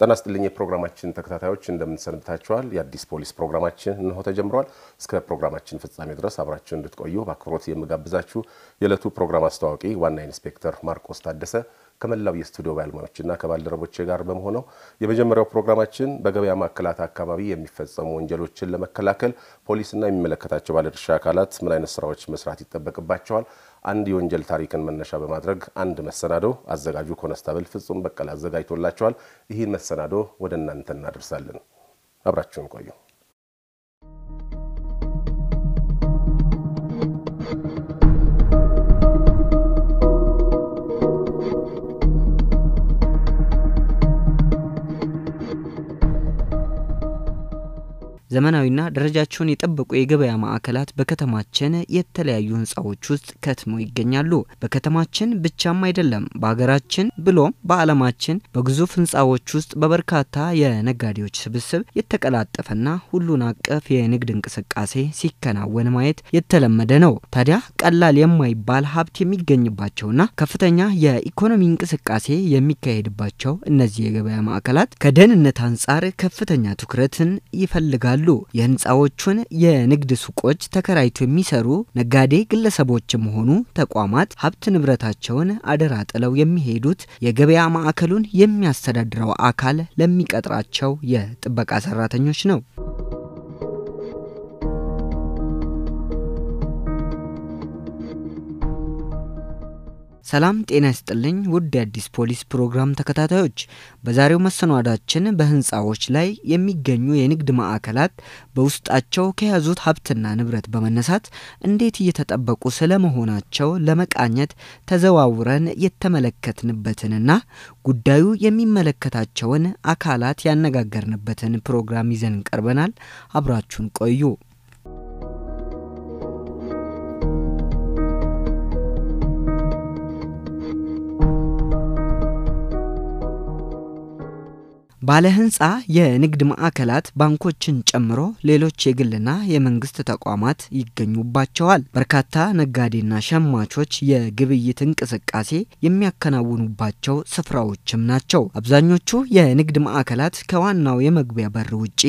ጤና ይስጥልኝ የፕሮግራማችን ተከታታዮች እንደምን ሰንብታችኋል። የአዲስ ፖሊስ ፕሮግራማችን እነሆ ተጀምሯል። እስከ ፕሮግራማችን ፍጻሜ ድረስ አብራችሁ እንድትቆዩ በአክብሮት የምጋብዛችሁ የዕለቱ ፕሮግራም አስተዋዋቂ ዋና ኢንስፔክተር ማርቆስ ታደሰ ከመላው የስቱዲዮ ባለሙያዎችና ከባልደረቦቼ ጋር በመሆን ነው የመጀመሪያው ፕሮግራማችን በገበያ ማዕከላት አካባቢ የሚፈጸሙ ወንጀሎችን ለመከላከል ፖሊስና የሚመለከታቸው ባለድርሻ አካላት ምን አይነት ስራዎች መስራት ይጠበቅባቸዋል፣ አንድ የወንጀል ታሪክን መነሻ በማድረግ አንድ መሰናዶ አዘጋጁ ኮነስታብል ፍጹም በቀለ አዘጋጅቶላቸዋል። ይህን መሰናዶ ወደ እናንተ እናደርሳለን። አብራችሁን ቆዩ። ዘመናዊና ደረጃቸውን የጠበቁ የገበያ ማዕከላት በከተማችን የተለያዩ ህንፃዎች ውስጥ ከትመው ይገኛሉ። በከተማችን ብቻም አይደለም፣ በሀገራችን ብሎም በዓለማችን በግዙፍ ህንፃዎች ውስጥ በበርካታ የነጋዴዎች ስብስብ የተቀላጠፈና ሁሉን አቀፍ የንግድ እንቅስቃሴ ሲከናወን ማየት የተለመደ ነው። ታዲያ ቀላል የማይባል ሀብት የሚገኝባቸውና ከፍተኛ የኢኮኖሚ እንቅስቃሴ የሚካሄድባቸው እነዚህ የገበያ ማዕከላት ከደህንነት አንጻር ከፍተኛ ትኩረትን ይፈልጋሉ። የህንፃዎቹን የንግድ ሱቆች ተከራይቶ የሚሰሩ ነጋዴ ግለሰቦችም ሆኑ ተቋማት ሀብት ንብረታቸውን አደራ ጥለው የሚሄዱት የገበያ ማዕከሉን የሚያስተዳድረው አካል ለሚቀጥራቸው የጥበቃ ሰራተኞች ነው። ሰላም ጤና ይስጥልኝ ውድ የአዲስ ፖሊስ ፕሮግራም ተከታታዮች፣ በዛሬው መሰናዷችን በህንፃዎች ላይ የሚገኙ የንግድ ማዕከላት በውስጣቸው ከያዙት ሀብትና ንብረት በመነሳት እንዴት እየተጠበቁ ስለመሆናቸው ለመቃኘት ተዘዋውረን የተመለከትንበትንና ጉዳዩ የሚመለከታቸውን አካላት ያነጋገርንበትን ፕሮግራም ይዘን ቀርበናል። አብራችሁን ቆዩ። ባለ ህንፃ የንግድ ማዕከላት ባንኮችን ጨምሮ ሌሎች የግልና የመንግስት ተቋማት ይገኙባቸዋል። በርካታ ነጋዴና ሸማቾች የግብይት እንቅስቃሴ የሚያከናውኑባቸው ስፍራዎችም ናቸው። አብዛኞቹ የንግድ ማዕከላት ከዋናው የመግቢያ በር ውጪ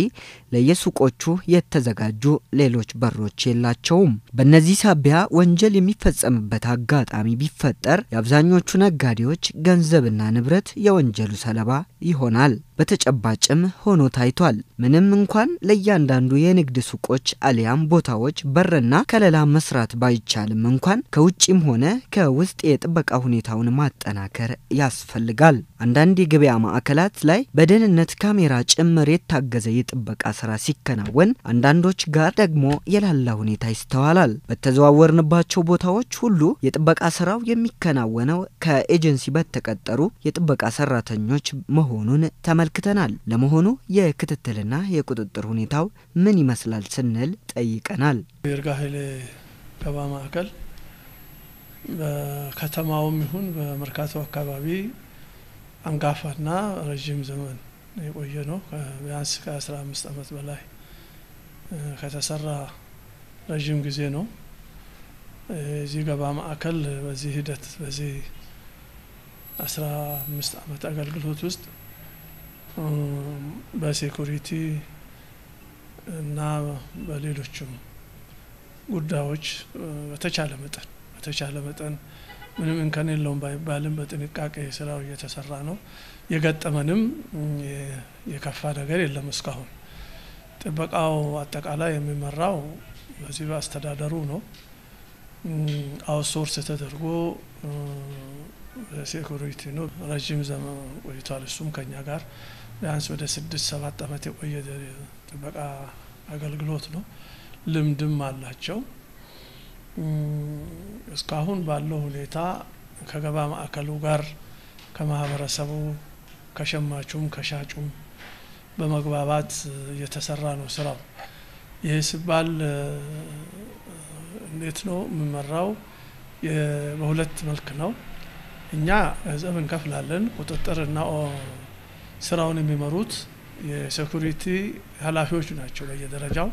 ለየሱቆቹ የተዘጋጁ ሌሎች በሮች የላቸውም። በእነዚህ ሳቢያ ወንጀል የሚፈጸምበት አጋጣሚ ቢፈጠር የአብዛኞቹ ነጋዴዎች ገንዘብና ንብረት የወንጀሉ ሰለባ ይሆናል። በተጨባጭም ሆኖ ታይቷል። ምንም እንኳን ለእያንዳንዱ የንግድ ሱቆች አሊያም ቦታዎች በርና ከለላ መስራት ባይቻልም እንኳን ከውጭም ሆነ ከውስጥ የጥበቃ ሁኔታውን ማጠናከር ያስፈልጋል። አንዳንድ የገበያ ማዕከላት ላይ በደህንነት ካሜራ ጭምር የታገዘ የጥበቃ ስራ ሲከናወን፣ አንዳንዶች ጋር ደግሞ የላላ ሁኔታ ይስተዋላል። በተዘዋወርንባቸው ቦታዎች ሁሉ የጥበቃ ስራው የሚከናወነው ከኤጀንሲ በተቀጠሩ የጥበቃ ሰራተኞች መሆኑን ተመልክተናል። ለመሆኑ የክትትልና የቁጥጥር ሁኔታው ምን ይመስላል ስንል ጠይቀናል። የይርጋ ኃይሌ ገበያ ማዕከል በከተማውም ይሁን በመርካቶ አካባቢ አንጋፋና ረዥም ዘመን የቆየ ነው። ቢያንስ ከአስራ አምስት ዓመት በላይ ከተሰራ ረዥም ጊዜ ነው። የዚህ ገበያ ማዕከል በዚህ ሂደት በዚህ አስራ አምስት ዓመት አገልግሎት ውስጥ በሴኩሪቲ እና በሌሎችም ጉዳዮች በተቻለ መጠን በተቻለ መጠን ምንም እንከን የለውም ባይባልም በጥንቃቄ ስራው እየተሰራ ነው። የገጠመንም የከፋ ነገር የለም እስካሁን። ጥበቃው አጠቃላይ የሚመራው በዚህ በአስተዳደሩ ነው። outsource ተደርጎ security ነው። ረዥም ዘመን ቆይቷል። እሱም ከኛ ጋር ቢያንስ ወደ ስድስት ሰባት ዓመት የቆየ ጥበቃ አገልግሎት ነው። ልምድም አላቸው። እስካሁን ባለው ሁኔታ ከገበያ ማዕከሉ ጋር ከማህበረሰቡ ከሸማቹም ከሻጩም በመግባባት እየተሰራ ነው ስራው። ይህ ሲባል እንዴት ነው የሚመራው? በሁለት መልክ ነው። እኛ ገንዘብ እንከፍላለን። ቁጥጥር እና ስራውን የሚመሩት የሴኩሪቲ ኃላፊዎች ናቸው። በየደረጃው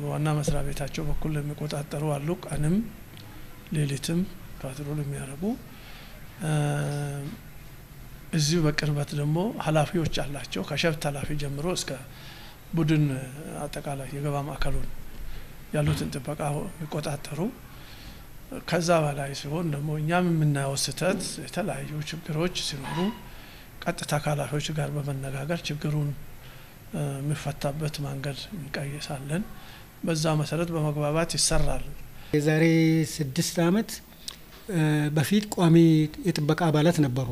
በዋና መስሪያ ቤታቸው በኩል የሚቆጣጠሩ አሉ። ቀንም ሌሊትም ፓትሮል የሚያደርጉ እዚሁ በቅርበት ደግሞ ኃላፊዎች አላቸው ከሸፍት ኃላፊ ጀምሮ እስከ ቡድን አጠቃላይ የገበያ ማዕከሉን ያሉትን ጥበቃ የሚቆጣጠሩ ከዛ በላይ ሲሆን ደግሞ እኛም የምናየው ስህተት የተለያዩ ችግሮች ሲኖሩ ቀጥታ ከኃላፊዎች ጋር በመነጋገር ችግሩን የሚፈታበት መንገድ እንቀይሳለን። በዛ መሰረት በመግባባት ይሰራል። የዛሬ ስድስት ዓመት በፊት ቋሚ የጥበቃ አባላት ነበሩ።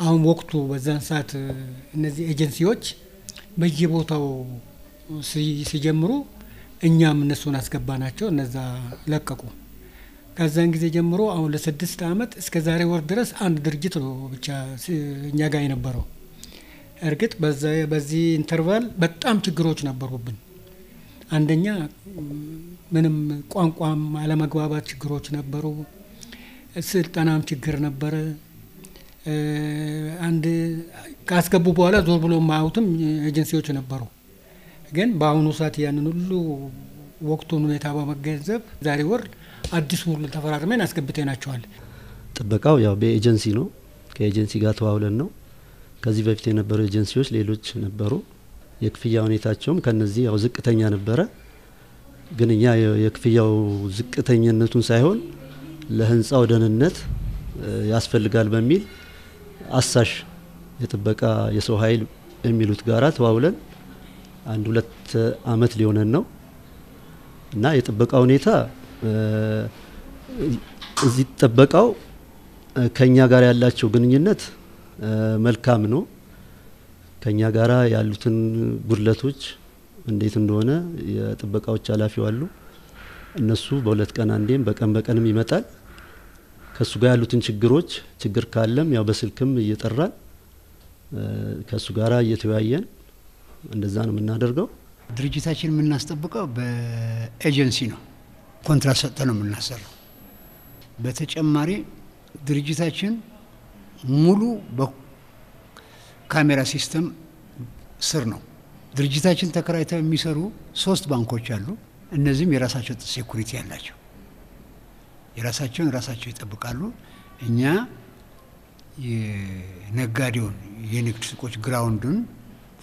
አሁን ወቅቱ በዛን ሰዓት እነዚህ ኤጀንሲዎች በየቦታው ሲጀምሩ እኛም እነሱን አስገባናቸው፣ እነዛ ለቀቁ። ከዛን ጊዜ ጀምሮ አሁን ለስድስት ዓመት እስከ ዛሬ ወር ድረስ አንድ ድርጅት ነው ብቻ እኛ ጋር የነበረው። እርግጥ በዚህ ኢንተርቫል በጣም ችግሮች ነበሩብን። አንደኛ ምንም ቋንቋም አለመግባባት ችግሮች ነበሩ። ስልጠናም ችግር ነበረ። አንድ ካስገቡ በኋላ ዞር ብሎ የማያዩትም ኤጀንሲዎች ነበሩ። ግን በአሁኑ ሰዓት ያንን ሁሉ ወቅቱን ሁኔታ በመገንዘብ ዛሬ ወር አዲስ ውል ተፈራርመን አስገብተናቸዋል። ጥበቃው ያው በኤጀንሲ ነው። ከኤጀንሲ ጋር ተዋውለን ነው። ከዚህ በፊት የነበሩ ኤጀንሲዎች ሌሎች ነበሩ። የክፍያ ሁኔታቸውም ከነዚህ ያው ዝቅተኛ ነበረ። ግን እኛ የክፍያው ዝቅተኝነቱን ሳይሆን ለህንፃው ደህንነት ያስፈልጋል በሚል አሳሽ የጥበቃ የሰው ኃይል የሚሉት ጋራ ተዋውለን አንድ ሁለት አመት ሊሆነን ነው እና የጥበቃ ሁኔታ እዚህ ጥበቃው ከኛ ጋር ያላቸው ግንኙነት መልካም ነው። ከኛ ጋራ ያሉትን ጉድለቶች እንዴት እንደሆነ የጥበቃዎች ኃላፊው አሉ። እነሱ በሁለት ቀን አንዴም በቀን በቀንም ይመጣል። ከእሱ ጋር ያሉትን ችግሮች ችግር ካለም ያው በስልክም እየጠራን ከእሱ ጋር እየተወያየን እንደዛ ነው የምናደርገው። ድርጅታችን የምናስጠብቀው በኤጀንሲ ነው። ኮንትራት ሰጥተን ነው የምናሰራው። በተጨማሪ ድርጅታችን ሙሉ በካሜራ system ስር ነው። ድርጅታችን ተከራይተው የሚሰሩ ሶስት ባንኮች አሉ። እነዚህም የራሳቸው security ያላቸው የራሳቸውን ራሳቸው ይጠብቃሉ። እኛ የነጋዴውን የንግድ ሱቆች ግራውንዱን፣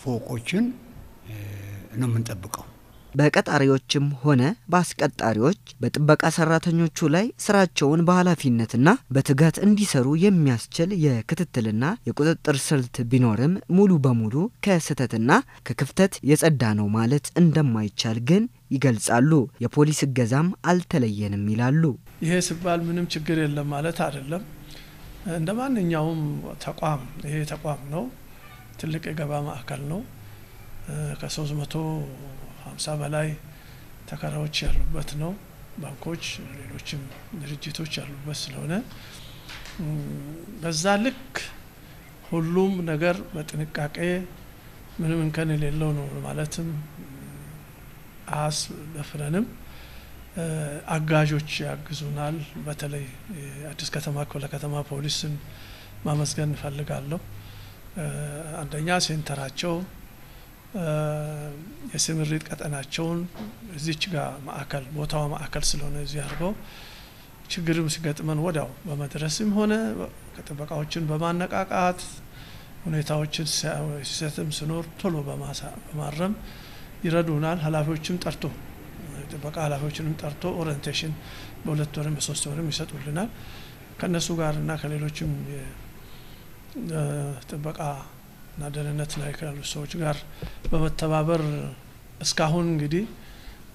ፎቆችን ነው የምንጠብቀው። በቀጣሪዎችም ሆነ በአስቀጣሪዎች በጥበቃ ሰራተኞቹ ላይ ስራቸውን በኃላፊነትና በትጋት እንዲሰሩ የሚያስችል የክትትልና የቁጥጥር ስልት ቢኖርም ሙሉ በሙሉ ከስህተትና ከክፍተት የጸዳ ነው ማለት እንደማይቻል ግን ይገልጻሉ። የፖሊስ እገዛም አልተለየንም ይላሉ። ይሄ ሲባል ምንም ችግር የለም ማለት አይደለም። እንደ ማንኛውም ተቋም ይሄ ተቋም ነው። ትልቅ የገበያ ማዕከል ነው። ከሶስት መቶ ሀምሳ በላይ ተከራዮች ያሉበት ነው። ባንኮች፣ ሌሎችም ድርጅቶች ያሉበት ስለሆነ በዛ ልክ ሁሉም ነገር በጥንቃቄ ምንም እንከን የሌለው ነው ማለትም አያስደፍረንም። አጋዦች ያግዙናል። በተለይ የአዲስ ከተማ ክፍለ ከተማ ፖሊስን ማመስገን እንፈልጋለሁ። አንደኛ ሴንተራቸው የስምሪት ቀጠናቸውን እዚች ጋር ማዕከል ቦታዋ ማዕከል ስለሆነ እዚህ አድርገው ችግርም ሲገጥመን ወዲያው በመድረስም ሆነ ከጥበቃዎችን በማነቃቃት ሁኔታዎችን ስህተትም ሲኖር ቶሎ በማረም ይረዱናል። ኃላፊዎችም ጠርቶ ጥበቃ ኃላፊዎችንም ጠርቶ orientation በሁለት ወርም በሶስት ወርም ይሰጡልናል። ከእነሱ ጋር እና ከሌሎችም ጥበቃ እና ደህንነት ላይ ካሉ ሰዎች ጋር በመተባበር እስካሁን እንግዲህ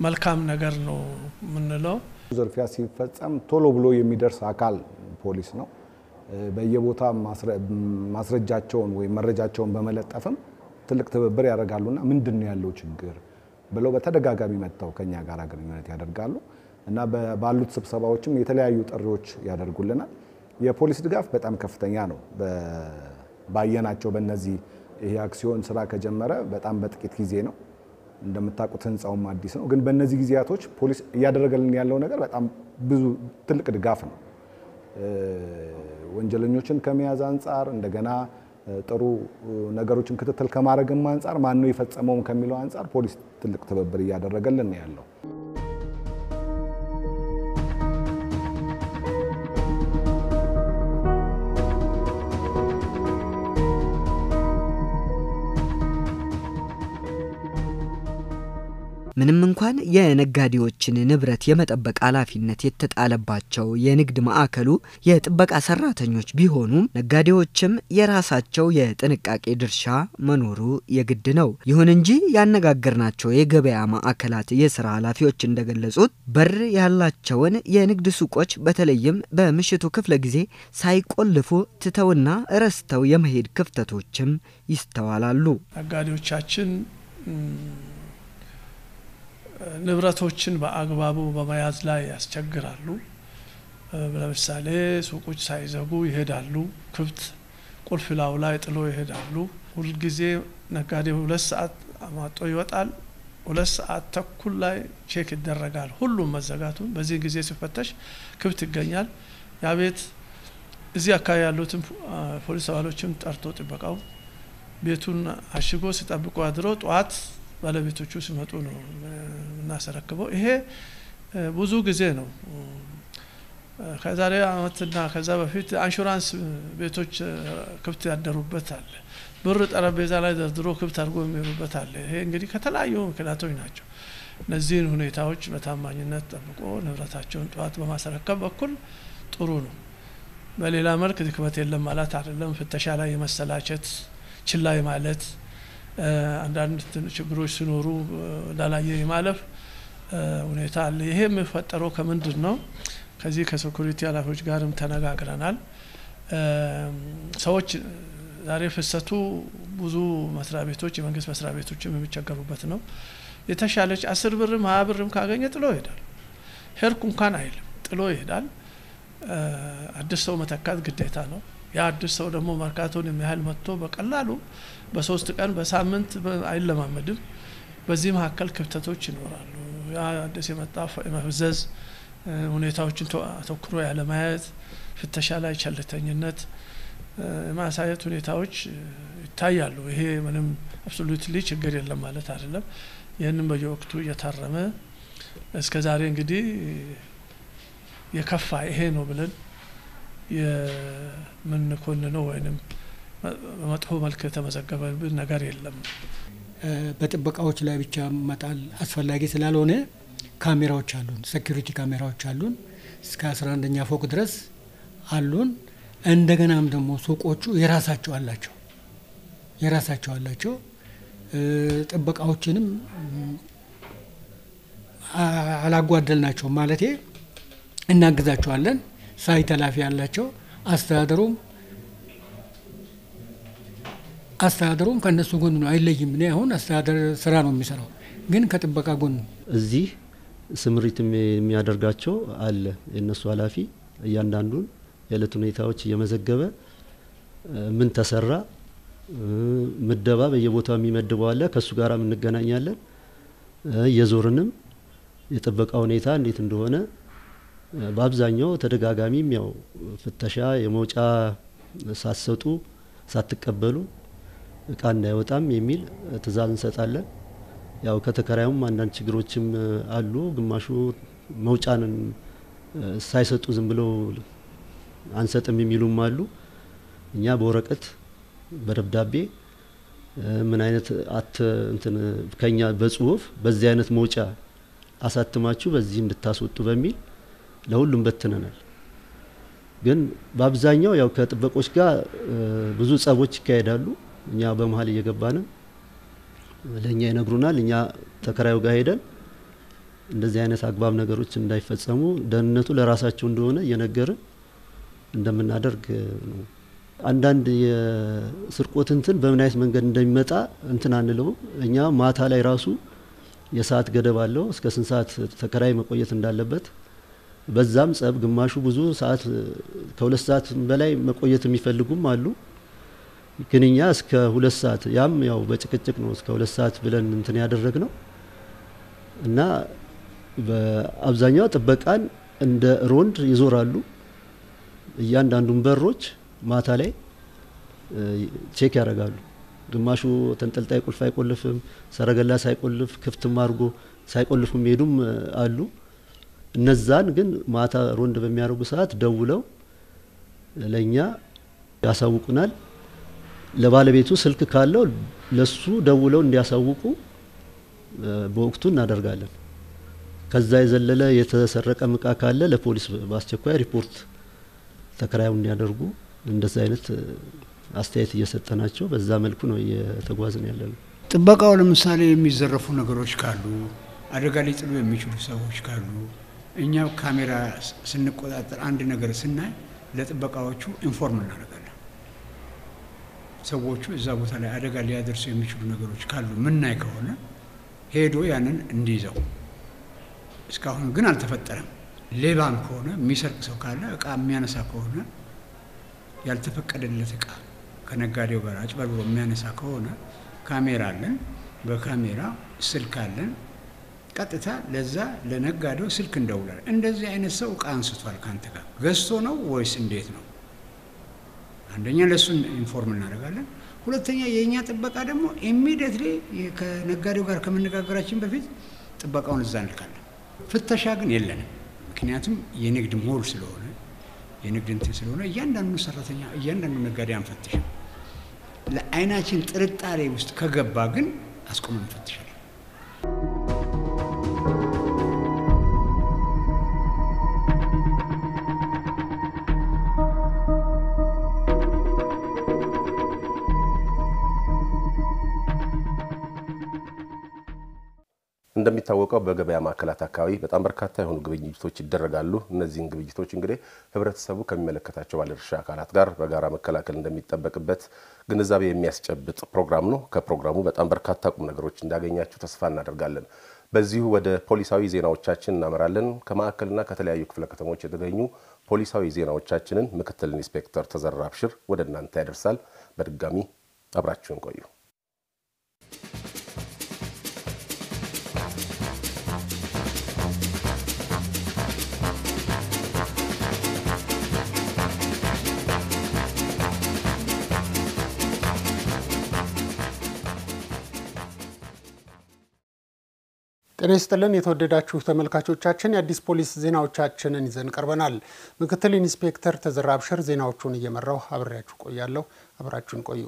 መልካም ነገር ነው የምንለው። ዝርፊያ ሲፈጸም ቶሎ ብሎ የሚደርስ አካል ፖሊስ ነው። በየቦታ ማስረጃቸውን ወይም መረጃቸውን በመለጠፍም ትልቅ ትብብር ያደርጋሉና ምንድን ነው ያለው ችግር ብለው በተደጋጋሚ መጥተው ከኛ ጋር ግንኙነት ያደርጋሉ እና ባሉት ስብሰባዎችም የተለያዩ ጥሪዎች ያደርጉልናል። የፖሊስ ድጋፍ በጣም ከፍተኛ ነው። ባየናቸው በእነዚህ ይሄ አክሲዮን ስራ ከጀመረ በጣም በጥቂት ጊዜ ነው። እንደምታውቁት ህንፃውም አዲስ ነው። ግን በእነዚህ ጊዜያቶች ፖሊስ እያደረገልን ያለው ነገር በጣም ብዙ ትልቅ ድጋፍ ነው። ወንጀለኞችን ከመያዝ አንጻር እንደገና ጥሩ ነገሮችን ክትትል ከማድረግም አንጻር ማን ነው የፈጸመውም ከሚለው አንጻር ፖሊስ ትልቅ ትብብር እያደረገልን ያለው። ምንም እንኳን የነጋዴዎችን ንብረት የመጠበቅ ኃላፊነት የተጣለባቸው የንግድ ማዕከሉ የጥበቃ ሰራተኞች ቢሆኑም ነጋዴዎችም የራሳቸው የጥንቃቄ ድርሻ መኖሩ የግድ ነው። ይሁን እንጂ ያነጋገርናቸው የገበያ ማዕከላት የስራ ኃላፊዎች እንደገለጹት በር ያላቸውን የንግድ ሱቆች በተለይም በምሽቱ ክፍለ ጊዜ ሳይቆልፉ ትተውና ረስተው የመሄድ ክፍተቶችም ይስተዋላሉ። ነጋዴዎቻችን ንብረቶችን በአግባቡ በመያዝ ላይ ያስቸግራሉ። ለምሳሌ ሱቆች ሳይዘጉ ይሄዳሉ። ክፍት ቁልፍ ላዩ ላይ ጥሎ ይሄዳሉ። ሁልጊዜ ነጋዴ ሁለት ሰዓት አማጦ ይወጣል። ሁለት ሰዓት ተኩል ላይ check ይደረጋል ሁሉም መዘጋቱን። በዚህ ጊዜ ሲፈተሽ ክፍት ይገኛል። ያ ቤት እዚህ አካባቢ ያሉትን ፖሊስ አባሎችን ጠርቶ ጥበቃው ቤቱን አሽጎ ሲጠብቁ አድሮ ጠዋት ባለቤቶቹ ሲመጡ ነው የምናስረክበው። ይሄ ብዙ ጊዜ ነው። ከዛሬ አመትና ከዛ በፊት አንሹራንስ ቤቶች ክፍት ያደሩበት አለ። ብር ጠረጴዛ ላይ ደርድሮ ክፍት አድርጎ የሚሄዱበት አለ። ይሄ እንግዲህ ከተለያዩ ምክንያቶች ናቸው። እነዚህን ሁኔታዎች በታማኝነት ጠብቆ ንብረታቸውን ጠዋት በማስረከብ በኩል ጥሩ ነው። በሌላ መልክ ድክመት የለም ማለት አይደለም። ፍተሻ ላይ የመሰላቸት ችላ ማለት አንዳንድ ችግሮች ሲኖሩ እንዳላየ የማለፍ ሁኔታ አለ። ይሄ የሚፈጠረው ከምንድን ነው? ከዚህ ከሴኩሪቲ ኃላፊዎች ጋርም ተነጋግረናል። ሰዎች ዛሬ ፍሰቱ ብዙ መስሪያ ቤቶች የመንግስት መስሪያ ቤቶችም የሚቸገሩበት ነው። የተሻለች አስር ብርም ሀያ ብርም ካገኘ ጥሎ ይሄዳል። ሄድኩ እንኳን አይልም፣ ጥሎ ይሄዳል። አዲስ ሰው መተካት ግዴታ ነው። ያ አዲስ ሰው ደግሞ መርካቶን የሚያህል መጥቶ በቀላሉ በሶስት ቀን በሳምንት አይለማመድም። በዚህ መካከል ክፍተቶች ይኖራሉ። ያ አዲስ የመጣ የመፍዘዝ ሁኔታዎችን አተኩሮ ያለማየት፣ ፍተሻ ላይ ቸልተኝነት የማሳየት ሁኔታዎች ይታያሉ። ይሄ ምንም absolutely ችግር የለም ማለት አይደለም። ይህንም በየወቅቱ እየታረመ እስከ ዛሬ እንግዲህ የከፋ ይሄ ነው ብለን የምንኮንነው ወይም በመጥፎ መልክ የተመዘገበብን ነገር የለም። በጥበቃዎች ላይ ብቻ መጣል አስፈላጊ ስላልሆነ ካሜራዎች አሉን፣ security ካሜራዎች አሉን። እስከ አስራ አንደኛ ፎቅ ድረስ አሉን። እንደገናም ደግሞ ሱቆቹ የራሳቸው አላቸው የራሳቸው አላቸው። ጥበቃዎችንም አላጓደልናቸው ማለቴ እናግዛቸዋለን። site ኃላፊ ያላቸው አስተዳደሩም አስተዳደሩም ከእነሱ ጎን ነው፣ አይለይም። እኔ አሁን አስተዳደር ስራ ነው የሚሰራው፣ ግን ከጥበቃ ጎን እዚህ ስምሪት የሚያደርጋቸው አለ የእነሱ ኃላፊ እያንዳንዱን የዕለት ሁኔታዎች እየመዘገበ ምን ተሰራ ምደባ በየቦታው የሚመድበው አለ። ከእሱ ጋር እንገናኛለን። እየዞርንም የጥበቃ ሁኔታ እንዴት እንደሆነ በአብዛኛው ተደጋጋሚም ያው ፍተሻ የመውጫ ሳትሰጡ ሳትቀበሉ እቃ እንዳይወጣም የሚል ትዕዛዝ እንሰጣለን። ያው ከተከራዩም አንዳንድ ችግሮችም አሉ። ግማሹ መውጫንን ሳይሰጡ ዝም ብለው አንሰጥም የሚሉም አሉ። እኛ በወረቀት በደብዳቤ ምን አይነት አት እንትን ከኛ በጽሁፍ በዚህ አይነት መውጫ አሳትማችሁ በዚህ እንድታስወጡ በሚል ለሁሉም በትነናል። ግን በአብዛኛው ያው ከጥበቆች ጋር ብዙ ጸቦች ይካሄዳሉ። እኛ በመሀል እየገባንም ለእኛ ይነግሩናል። እኛ ተከራዩ ጋር ሄደን እንደዚህ አይነት አግባብ ነገሮች እንዳይፈጸሙ ደህንነቱ ለራሳቸው እንደሆነ እየነገርን እንደምናደርግ ነው። አንዳንድ የስርቆት እንትን በምን አይነት መንገድ እንደሚመጣ እንትን አንለውም። እኛ ማታ ላይ ራሱ የሰዓት ገደብ አለው እስከ ስንት ሰዓት ተከራይ መቆየት እንዳለበት። በዛም ጸብ ግማሹ ብዙ ሰዓት ከሁለት ሰዓት በላይ መቆየት የሚፈልጉም አሉ። ግን እኛ እስከ ሁለት ሰዓት ያም ያው በጭቅጭቅ ነው እስከ ሁለት ሰዓት ብለን እንትን ያደረግነው እና በአብዛኛው ጥበቃን እንደ round ይዞራሉ። እያንዳንዱን በሮች ማታ ላይ check ያደርጋሉ። ግማሹ ተንጠልጣይ ቁልፍ አይቆልፍም፣ ሰረገላ ሳይቆልፍ ክፍትም አድርጎ ሳይቆልፉ የሚሄዱም አሉ። እነዛን ግን ማታ ሮንድ በሚያደርጉ ሰዓት ደውለው ለእኛ ያሳውቁናል። ለባለቤቱ ስልክ ካለው ለሱ ደውለው እንዲያሳውቁ በወቅቱ እናደርጋለን። ከዛ የዘለለ የተሰረቀም እቃ ካለ ለፖሊስ በአስቸኳይ ሪፖርት ተከራዩ እንዲያደርጉ እንደዚህ አይነት አስተያየት እየሰጠናቸው በዛ መልኩ ነው እየተጓዝን ያለ ነው። ጥበቃው ለምሳሌ የሚዘረፉ ነገሮች ካሉ፣ አደጋ ሊጥሉ የሚችሉ ሰዎች ካሉ እኛ ካሜራ ስንቆጣጠር አንድ ነገር ስናይ ለጥበቃዎቹ inform እናደርጋለን። ሰዎቹ እዛ ቦታ ላይ አደጋ ሊያደርሱ የሚችሉ ነገሮች ካሉ ምናይ ከሆነ ሄዶ ያንን እንዲይዘው። እስካሁን ግን አልተፈጠረም። ሌባም ከሆነ የሚሰርቅ ሰው ካለ እቃ የሚያነሳ ከሆነ ያልተፈቀደለት እቃ ከነጋዴው ጋር አጭበርብሮ የሚያነሳ ከሆነ ካሜራ አለን። በካሜራ ስልክ አለን። ቀጥታ ለዛ ለነጋዴው ስልክ እንደውላለን። እንደዚህ አይነት ሰው እቃ አንስቷል ከአንተ ጋር ገዝቶ ነው ወይስ እንዴት ነው? አንደኛ ለእሱን inform እናደርጋለን። ሁለተኛ የእኛ ጥበቃ ደግሞ immediately ከነጋዴው ጋር ከመነጋገራችን በፊት ጥበቃውን እዛ እንልካለን። ፍተሻ ግን የለንም። ምክንያቱም የንግድ ሞል ስለሆነ የንግድ እንትን ስለሆነ እያንዳንዱ ሰራተኛ እያንዳንዱ ነጋዴ አንፈትሽም። ለአይናችን ጥርጣሬ ውስጥ ከገባ ግን አስቆመን እንፈትሻለን። እንደሚታወቀው በገበያ ማዕከላት አካባቢ በጣም በርካታ የሆኑ ግብይቶች ይደረጋሉ። እነዚህን ግብይቶች እንግዲህ ህብረተሰቡ ከሚመለከታቸው ባለድርሻ አካላት ጋር በጋራ መከላከል እንደሚጠበቅበት ግንዛቤ የሚያስጨብጥ ፕሮግራም ነው። ከፕሮግራሙ በጣም በርካታ ቁም ነገሮች እንዳገኛችሁ ተስፋ እናደርጋለን። በዚሁ ወደ ፖሊሳዊ ዜናዎቻችን እናመራለን። ከማዕከልና ከተለያዩ ክፍለ ከተሞች የተገኙ ፖሊሳዊ ዜናዎቻችንን ምክትል ኢንስፔክተር ተዘራ አብሽር ወደ እናንተ ያደርሳል። በድጋሚ አብራችሁን ቆዩ። ጤና ይስጥልን የተወደዳችሁ ተመልካቾቻችን፣ የአዲስ ፖሊስ ዜናዎቻችንን ይዘን ቀርበናል። ምክትል ኢንስፔክተር ተዘራ አብሽር ዜናዎቹን እየመራው አብሬያችሁ ቆያለሁ። አብራችሁን ቆዩ።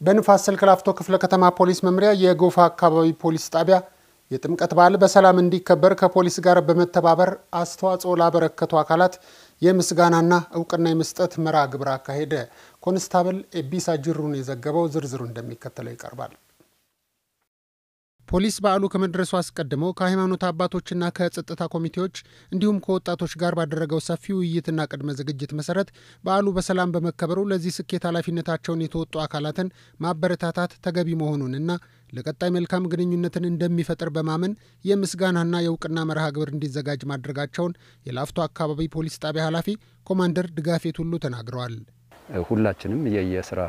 በንፋስ ስልክ ላፍቶ ክፍለ ከተማ ፖሊስ መምሪያ የጎፋ አካባቢ ፖሊስ ጣቢያ የጥምቀት በዓል በሰላም እንዲከበር ከፖሊስ ጋር በመተባበር አስተዋጽኦ ላበረከቱ አካላት የምስጋናና እውቅና የመስጠት መርሃ ግብር አካሄደ። ኮንስታብል ኤቢሳ ጅሩን የዘገበው ዝርዝሩ እንደሚከተለው ይቀርባል። ፖሊስ በዓሉ ከመድረሱ አስቀድሞ ከሃይማኖት አባቶችና ከጸጥታ ኮሚቴዎች እንዲሁም ከወጣቶች ጋር ባደረገው ሰፊ ውይይትና ቅድመ ዝግጅት መሰረት በዓሉ በሰላም በመከበሩ ለዚህ ስኬት ኃላፊነታቸውን የተወጡ አካላትን ማበረታታት ተገቢ መሆኑንና ለቀጣይ መልካም ግንኙነትን እንደሚፈጥር በማመን የምስጋናና የእውቅና መርሃ ግብር እንዲዘጋጅ ማድረጋቸውን የላፍቶ አካባቢ ፖሊስ ጣቢያ ኃላፊ ኮማንደር ድጋፌ ቱሉ ተናግረዋል። ሁላችንም የየስራ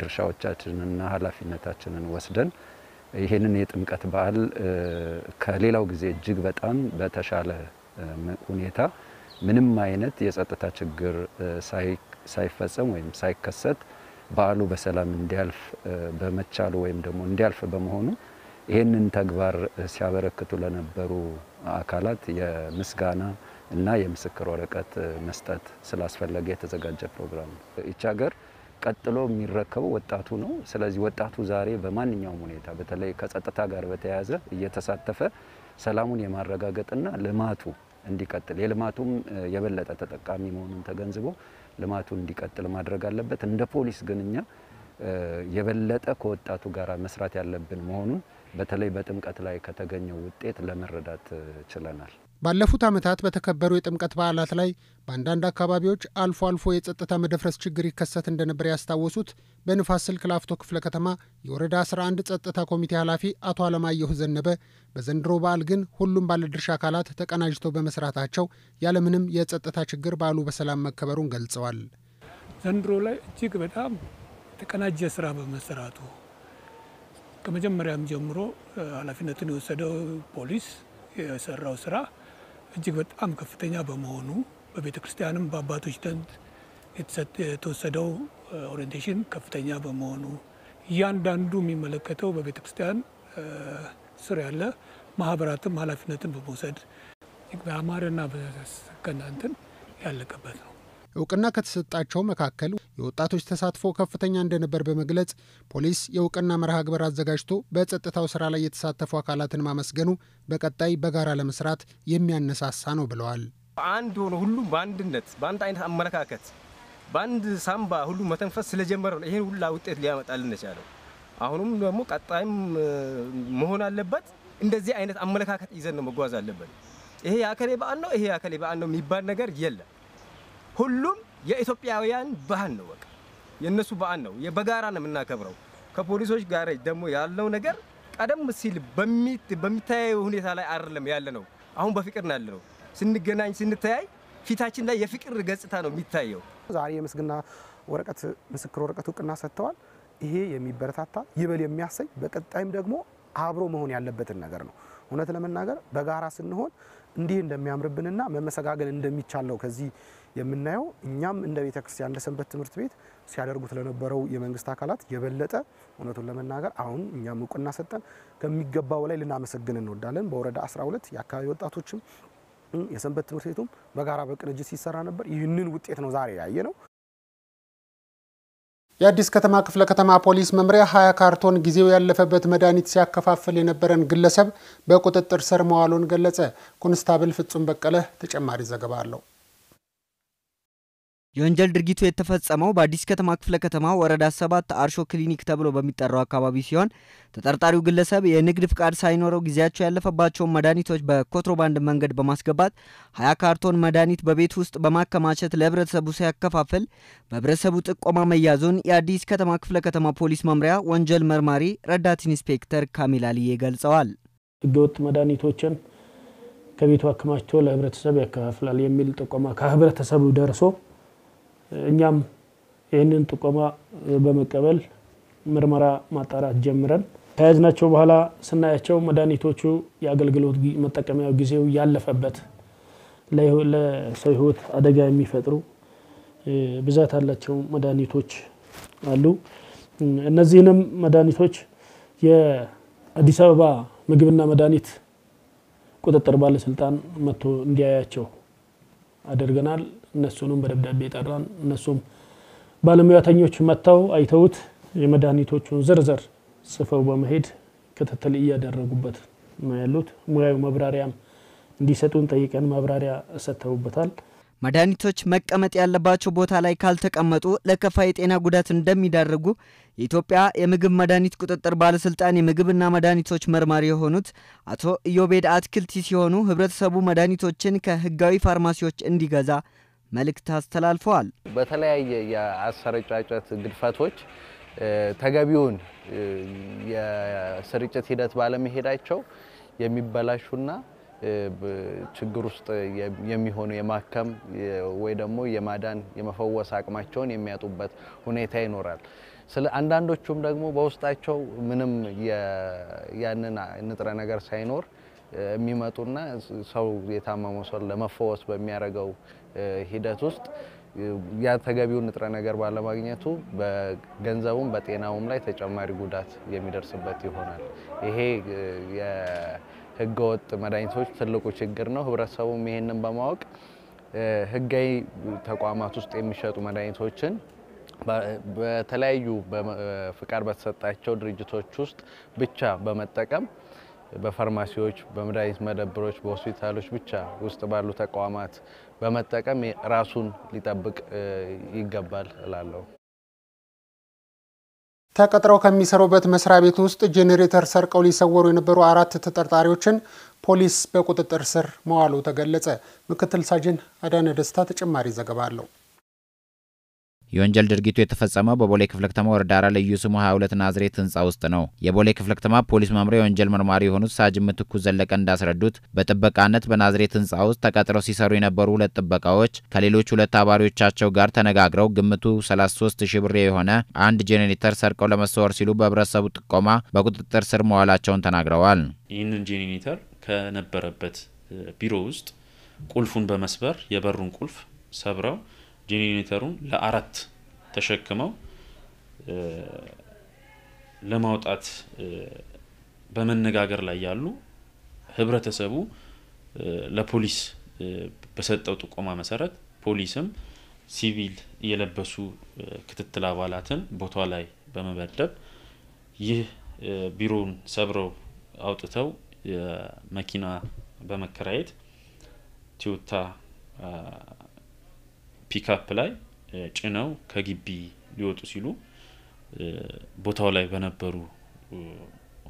ድርሻዎቻችንንና ኃላፊነታችንን ወስደን ይሄንን የጥምቀት በዓል ከሌላው ጊዜ እጅግ በጣም በተሻለ ሁኔታ ምንም አይነት የጸጥታ ችግር ሳይፈጸም ወይም ሳይከሰት በዓሉ በሰላም እንዲያልፍ በመቻሉ ወይም ደግሞ እንዲያልፍ በመሆኑ ይሄንን ተግባር ሲያበረክቱ ለነበሩ አካላት የምስጋና እና የምስክር ወረቀት መስጠት ስላስፈለገ የተዘጋጀ ፕሮግራም ነው። ይቺ ሀገር ቀጥሎ የሚረከበው ወጣቱ ነው። ስለዚህ ወጣቱ ዛሬ በማንኛውም ሁኔታ በተለይ ከጸጥታ ጋር በተያያዘ እየተሳተፈ ሰላሙን የማረጋገጥና ልማቱ እንዲቀጥል የልማቱም የበለጠ ተጠቃሚ መሆኑን ተገንዝቦ ልማቱ እንዲቀጥል ማድረግ አለበት። እንደ ፖሊስ ግን እኛ የበለጠ ከወጣቱ ጋር መስራት ያለብን መሆኑን በተለይ በጥምቀት ላይ ከተገኘው ውጤት ለመረዳት ችለናል። ባለፉት ዓመታት በተከበሩ የጥምቀት በዓላት ላይ በአንዳንድ አካባቢዎች አልፎ አልፎ የጸጥታ መደፍረስ ችግር ይከሰት እንደነበር ያስታወሱት በንፋስ ስልክ ላፍቶ ክፍለ ከተማ የወረዳ 11 ጸጥታ ኮሚቴ ኃላፊ አቶ አለማየሁ ዘነበ በዘንድሮ በዓል ግን ሁሉም ባለድርሻ አካላት ተቀናጅተው በመስራታቸው ያለምንም የጸጥታ ችግር በዓሉ በሰላም መከበሩን ገልጸዋል። ዘንድሮ ላይ እጅግ በጣም የተቀናጀ ስራ በመሰራቱ ከመጀመሪያም ጀምሮ ኃላፊነቱን የወሰደው ፖሊስ የሰራው ስራ እጅግ በጣም ከፍተኛ በመሆኑ በቤተ ክርስቲያንም በአባቶች ዘንድ የተወሰደው orientation ከፍተኛ በመሆኑ እያንዳንዱ የሚመለከተው በቤተ ክርስቲያን ስር ያለ ማህበራትም ኃላፊነትን በመውሰድ በአማረና በሰከነ እንትን ያለቀበት ነው። እውቅና ከተሰጣቸው መካከል የወጣቶች ተሳትፎ ከፍተኛ እንደነበር በመግለጽ ፖሊስ የእውቅና መርሃ ግብር አዘጋጅቶ በጸጥታው ስራ ላይ የተሳተፉ አካላትን ማመስገኑ በቀጣይ በጋራ ለመስራት የሚያነሳሳ ነው ብለዋል። አንድ ሆኖ ሁሉም በአንድነት በአንድ አይነት አመለካከት በአንድ ሳምባ ሁሉም መተንፈስ ስለጀመረ ነው ይህን ሁላ ውጤት ሊያመጣልን የቻለው። አሁንም ደግሞ ቀጣይም መሆን አለበት። እንደዚህ አይነት አመለካከት ይዘን ነው መጓዝ አለበት። ይሄ የአከሌ በዓል ነው፣ ይሄ የአከሌ በዓል ነው የሚባል ነገር የለም። ሁሉም የኢትዮጵያውያን ባህል ነው። በቃ የእነሱ በዓል ነው። በጋራ ነው የምናከብረው። ከፖሊሶች ጋር ደግሞ ያለው ነገር ቀደም ሲል በሚታየው ሁኔታ ላይ አይደለም ያለ ነው። አሁን በፍቅር ነው ያለ ነው። ስንገናኝ ስንተያይ ፊታችን ላይ የፍቅር ገጽታ ነው የሚታየው። ዛሬ የምስግና ወረቀት ምስክር ወረቀት እውቅና ሰጥተዋል። ይሄ የሚበረታታ ይበል የሚያሰኝ በቀጣይም ደግሞ አብሮ መሆን ያለበትን ነገር ነው። እውነት ለመናገር በጋራ ስንሆን እንዲህ እንደሚያምርብንና መመሰጋገን እንደሚቻለው ከዚህ የምናየው እኛም እንደ ቤተ ክርስቲያን እንደ ሰንበት ትምህርት ቤት ሲያደርጉት ለነበረው የመንግስት አካላት የበለጠ እውነቱን ለመናገር አሁን እኛም እውቅና ሰጠን ከሚገባው ላይ ልናመሰግን እንወዳለን። በወረዳ 12 የአካባቢ ወጣቶችም የሰንበት ትምህርት ቤቱም በጋራ በቅንጅት ሲሰራ ነበር። ይህንን ውጤት ነው ዛሬ ያየነው። የአዲስ ከተማ ክፍለ ከተማ ፖሊስ መምሪያ ሀያ ካርቶን ጊዜው ያለፈበት መድኃኒት ሲያከፋፍል የነበረን ግለሰብ በቁጥጥር ስር መዋሉን ገለጸ። ኮንስታብል ፍጹም በቀለ ተጨማሪ ዘገባ አለው። የወንጀል ድርጊቱ የተፈጸመው በአዲስ ከተማ ክፍለ ከተማ ወረዳ ሰባት አርሾ ክሊኒክ ተብሎ በሚጠራው አካባቢ ሲሆን ተጠርጣሪው ግለሰብ የንግድ ፍቃድ ሳይኖረው ጊዜያቸው ያለፈባቸውን መድኃኒቶች በኮንትሮባንድ መንገድ በማስገባት ሀያ ካርቶን መድኃኒት በቤት ውስጥ በማከማቸት ለህብረተሰቡ ሲያከፋፍል በህብረተሰቡ ጥቆማ መያዙን የአዲስ ከተማ ክፍለ ከተማ ፖሊስ መምሪያ ወንጀል መርማሪ ረዳት ኢንስፔክተር ካሚል አልዬ ገልጸዋል። ህገወጥ መድኃኒቶችን ከቤቱ አከማችቶ ለህብረተሰብ ያከፋፍላል የሚል ጥቆማ ከህብረተሰቡ ደርሶ እኛም ይህንን ጥቆማ በመቀበል ምርመራ ማጣራት ጀምረን ከያዝናቸው በኋላ ስናያቸው መድኃኒቶቹ የአገልግሎት መጠቀሚያ ጊዜው ያለፈበት ለሰው ህይወት አደጋ የሚፈጥሩ ብዛት ያላቸው መድኃኒቶች አሉ። እነዚህንም መድኃኒቶች የአዲስ አበባ ምግብና መድኃኒት ቁጥጥር ባለስልጣን መጥቶ እንዲያያቸው አድርገናል። እነሱንም በደብዳቤ ጠራን። እነሱም ባለሙያተኞች መጥተው አይተውት የመድኃኒቶቹን ዝርዝር ጽፈው በመሄድ ክትትል እያደረጉበት ነው ያሉት። ሙያዊ መብራሪያም እንዲሰጡን ጠይቀን ማብራሪያ ሰጥተውበታል። መድኃኒቶች መቀመጥ ያለባቸው ቦታ ላይ ካልተቀመጡ ለከፋ የጤና ጉዳት እንደሚዳርጉ የኢትዮጵያ የምግብ መድኃኒት ቁጥጥር ባለስልጣን የምግብና መድኃኒቶች መርማሪ የሆኑት አቶ ኢዮቤድ አትክልቲ ሲሆኑ ህብረተሰቡ መድኃኒቶችን ከህጋዊ ፋርማሲዎች እንዲገዛ መልእክት አስተላልፈዋል። በተለያየ የአሰረጫጨት ግድፈቶች ተገቢውን የስርጭት ሂደት ባለመሄዳቸው የሚበላሹና ችግር ውስጥ የሚሆኑ የማከም ወይ ደግሞ የማዳን የመፈወስ አቅማቸውን የሚያጡበት ሁኔታ ይኖራል። ስለ አንዳንዶቹም ደግሞ በውስጣቸው ምንም ያንን ንጥረ ነገር ሳይኖር የሚመጡና ሰው የታመመው ሰው ለመፈወስ በሚያደርገው ሂደት ውስጥ ያ ተገቢውን ንጥረ ነገር ባለማግኘቱ በገንዘቡም በጤናውም ላይ ተጨማሪ ጉዳት የሚደርስበት ይሆናል። ይሄ የህገወጥ መድኃኒቶች ትልቁ ችግር ነው። ህብረተሰቡም ይሄንን በማወቅ ህጋዊ ተቋማት ውስጥ የሚሸጡ መድኃኒቶችን በተለያዩ ፍቃድ በተሰጣቸው ድርጅቶች ውስጥ ብቻ በመጠቀም በፋርማሲዎች፣ በመድኃኒት መደብሮች፣ በሆስፒታሎች ብቻ ውስጥ ባሉ ተቋማት በመጠቀም ራሱን ሊጠብቅ ይገባል እላለሁ። ተቀጥረው ከሚሰሩበት መስሪያ ቤት ውስጥ ጄኔሬተር ሰርቀው ሊሰወሩ የነበሩ አራት ተጠርጣሪዎችን ፖሊስ በቁጥጥር ስር መዋሉ ተገለጸ። ምክትል ሳጅን አዳነ ደስታ ተጨማሪ ዘገባ አለው። የወንጀል ድርጊቱ የተፈጸመው በቦሌ ክፍለ ከተማ ወረዳ አራት ልዩ ስሙ 22 ናዝሬት ህንፃ ውስጥ ነው። የቦሌ ክፍለ ከተማ ፖሊስ መምሪያ የወንጀል መርማሪ የሆኑት ሳጅን ምትኩ ዘለቀ እንዳስረዱት በጥበቃነት በናዝሬት ህንፃ ውስጥ ተቀጥረው ሲሰሩ የነበሩ ሁለት ጥበቃዎች ከሌሎች ሁለት አባሪዎቻቸው ጋር ተነጋግረው ግምቱ 33 ሺህ ብር የሆነ አንድ ጄኔሬተር ሰርቀው ለመሰወር ሲሉ በህብረተሰቡ ጥቆማ በቁጥጥር ስር መዋላቸውን ተናግረዋል። ይህንን ጄኔሬተር ከነበረበት ቢሮ ውስጥ ቁልፉን በመስበር የበሩን ቁልፍ ሰብረው ጄኔሬተሩን ለአራት ተሸክመው ለማውጣት በመነጋገር ላይ ያሉ ህብረተሰቡ ለፖሊስ በሰጠው ጥቆማ መሰረት ፖሊስም ሲቪል የለበሱ ክትትል አባላትን ቦታ ላይ በመመደብ ይህ ቢሮውን ሰብረው አውጥተው መኪና በመከራየት ቶዮታ ፒካፕ ላይ ጭነው ከግቢ ሊወጡ ሲሉ ቦታው ላይ በነበሩ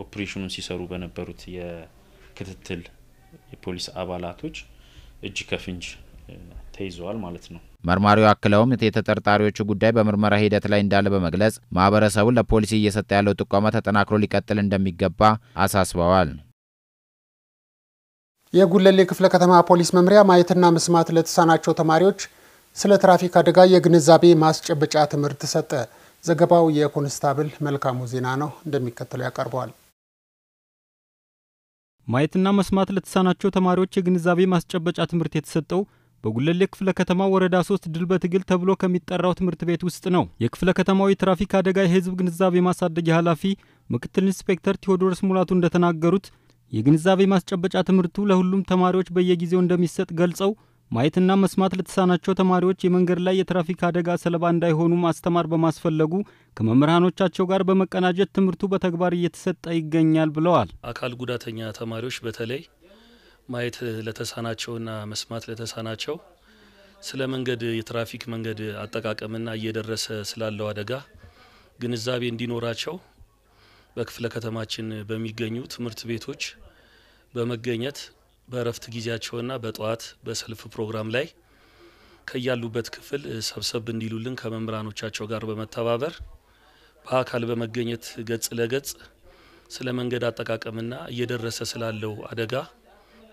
ኦፕሬሽኑን ሲሰሩ በነበሩት የክትትል የፖሊስ አባላቶች እጅ ከፍንጅ ተይዘዋል ማለት ነው። መርማሪው አክለውም የተጠርጣሪዎቹ ጉዳይ በምርመራ ሂደት ላይ እንዳለ በመግለጽ ማህበረሰቡን ለፖሊስ እየሰጠ ያለው ጥቆማ ተጠናክሮ ሊቀጥል እንደሚገባ አሳስበዋል። የጉለሌ ክፍለ ከተማ ፖሊስ መምሪያ ማየትና መስማት ለተሳናቸው ተማሪዎች ስለ ትራፊክ አደጋ የግንዛቤ ማስጨበጫ ትምህርት ሰጠ። ዘገባው የኮንስታብል መልካሙ ዜና ነው፣ እንደሚከተለው ያቀርበዋል። ማየትና መስማት ለተሳናቸው ተማሪዎች የግንዛቤ ማስጨበጫ ትምህርት የተሰጠው በጉለሌ ክፍለ ከተማ ወረዳ ሶስት ድል በትግል ተብሎ ከሚጠራው ትምህርት ቤት ውስጥ ነው። የክፍለ ከተማው የትራፊክ አደጋ የህዝብ ግንዛቤ ማሳደጊያ ኃላፊ ምክትል ኢንስፔክተር ቴዎድሮስ ሙላቱ እንደተናገሩት የግንዛቤ ማስጨበጫ ትምህርቱ ለሁሉም ተማሪዎች በየጊዜው እንደሚሰጥ ገልጸው ማየትና መስማት ለተሳናቸው ተማሪዎች የመንገድ ላይ የትራፊክ አደጋ ሰለባ እንዳይሆኑ ማስተማር በማስፈለጉ ከመምህራኖቻቸው ጋር በመቀናጀት ትምህርቱ በተግባር እየተሰጠ ይገኛል ብለዋል። አካል ጉዳተኛ ተማሪዎች በተለይ ማየት ለተሳናቸውና መስማት ለተሳናቸው ስለ መንገድ የትራፊክ መንገድ አጠቃቀምና እየደረሰ ስላለው አደጋ ግንዛቤ እንዲኖራቸው በክፍለ ከተማችን በሚገኙ ትምህርት ቤቶች በመገኘት በእረፍት ጊዜያቸውና በጠዋት በሰልፍ ፕሮግራም ላይ ከያሉበት ክፍል ሰብሰብ እንዲሉልን ከመምህራኖቻቸው ጋር በመተባበር በአካል በመገኘት ገጽ ለገጽ ስለ መንገድ አጠቃቀምና እየደረሰ ስላለው አደጋ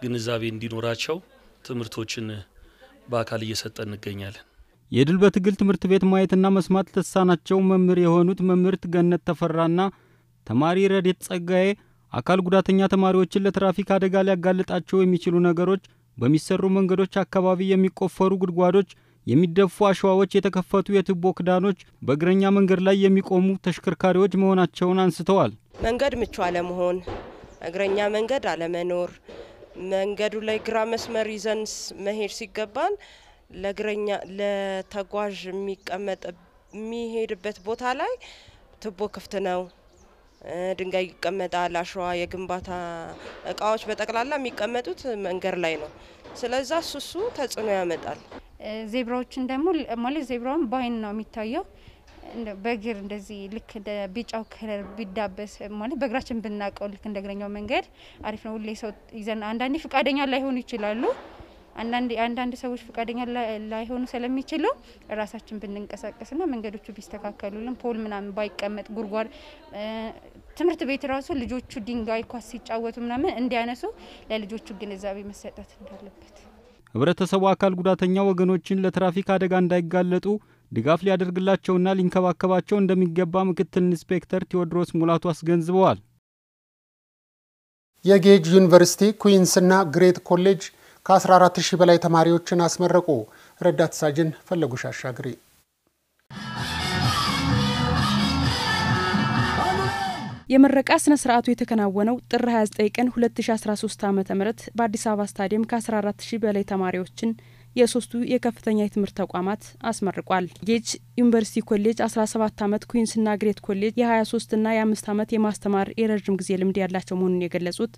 ግንዛቤ እንዲኖራቸው ትምህርቶችን በአካል እየሰጠ እንገኛለን። የድል በትግል ትምህርት ቤት ማየትና መስማት ለተሳናቸው መምህር የሆኑት መምህርት ገነት ተፈራና ተማሪ ረዴት ጸጋዬ አካል ጉዳተኛ ተማሪዎችን ለትራፊክ አደጋ ሊያጋልጣቸው የሚችሉ ነገሮች በሚሰሩ መንገዶች አካባቢ የሚቆፈሩ ጉድጓዶች፣ የሚደፉ አሸዋዎች፣ የተከፈቱ የቱቦ ክዳኖች፣ በእግረኛ መንገድ ላይ የሚቆሙ ተሽከርካሪዎች መሆናቸውን አንስተዋል። መንገድ ምቹ አለመሆን፣ እግረኛ መንገድ አለመኖር፣ መንገዱ ላይ ግራ መስመር ይዘን መሄድ ሲገባን ለእግረኛ ለተጓዥ የሚቀመጥ የሚሄድበት ቦታ ላይ ቱቦ ክፍት ነው። ድንጋይ ይቀመጣል። አሸዋ፣ የግንባታ እቃዎች በጠቅላላ የሚቀመጡት መንገድ ላይ ነው። ስለዛ እሱ እሱ ተጽዕኖ ያመጣል። ዜብራዎችን ደግሞ ማለት ዜብራውን በአይን ነው የሚታየው። በእግር እንደዚህ ልክ እንደ ቢጫው color ቢዳበስ ማለት በእግራችን ብናውቀው ልክ እንደ እግረኛው መንገድ አሪፍ ነው። ሁሌ ሰው ይዘን አንዳንዴ ፍቃደኛ ላይሆኑ ይችላሉ። አንዳንድ ሰዎች ፍቃደኛ ላይሆኑ ስለሚችሉ ራሳችን ብንንቀሳቀስና መንገዶቹ ቢስተካከሉልን pole ምናምን ባይቀመጥ ጉድጓድ ትምህርት ቤት ራሱ ልጆቹ ድንጋይ ኳስ ሲጫወቱ ምናምን እንዲያነሱ ለልጆቹ ግንዛቤ መሰጠት እንዳለበት ህብረተሰቡ አካል ጉዳተኛ ወገኖችን ለትራፊክ አደጋ እንዳይጋለጡ ድጋፍ ሊያደርግላቸውና ሊንከባከባቸው እንደሚገባ ምክትል ኢንስፔክተር ቴዎድሮስ ሙላቱ አስገንዝበዋል። የጌጅ ዩኒቨርሲቲ ኩዊንስና ግሬት ኮሌጅ ከ14 ሺህ በላይ ተማሪዎችን አስመረቁ። ረዳት ሳጅን ፈለጉሽ አሻግሬ የምረቃ ስነ ስርዓቱ የተከናወነው ጥር 29 ቀን 2013 ዓ ም በአዲስ አበባ ስታዲየም ከ14 ሺህ በላይ ተማሪዎችን የሶስቱ የከፍተኛ የትምህርት ተቋማት አስመርቋል። ጌጅ ዩኒቨርሲቲ ኮሌጅ 17 ዓመት፣ ኩዊንስና ግሬት ኮሌጅ የ23 ና የ5 ዓመት የማስተማር የረዥም ጊዜ ልምድ ያላቸው መሆኑን የገለጹት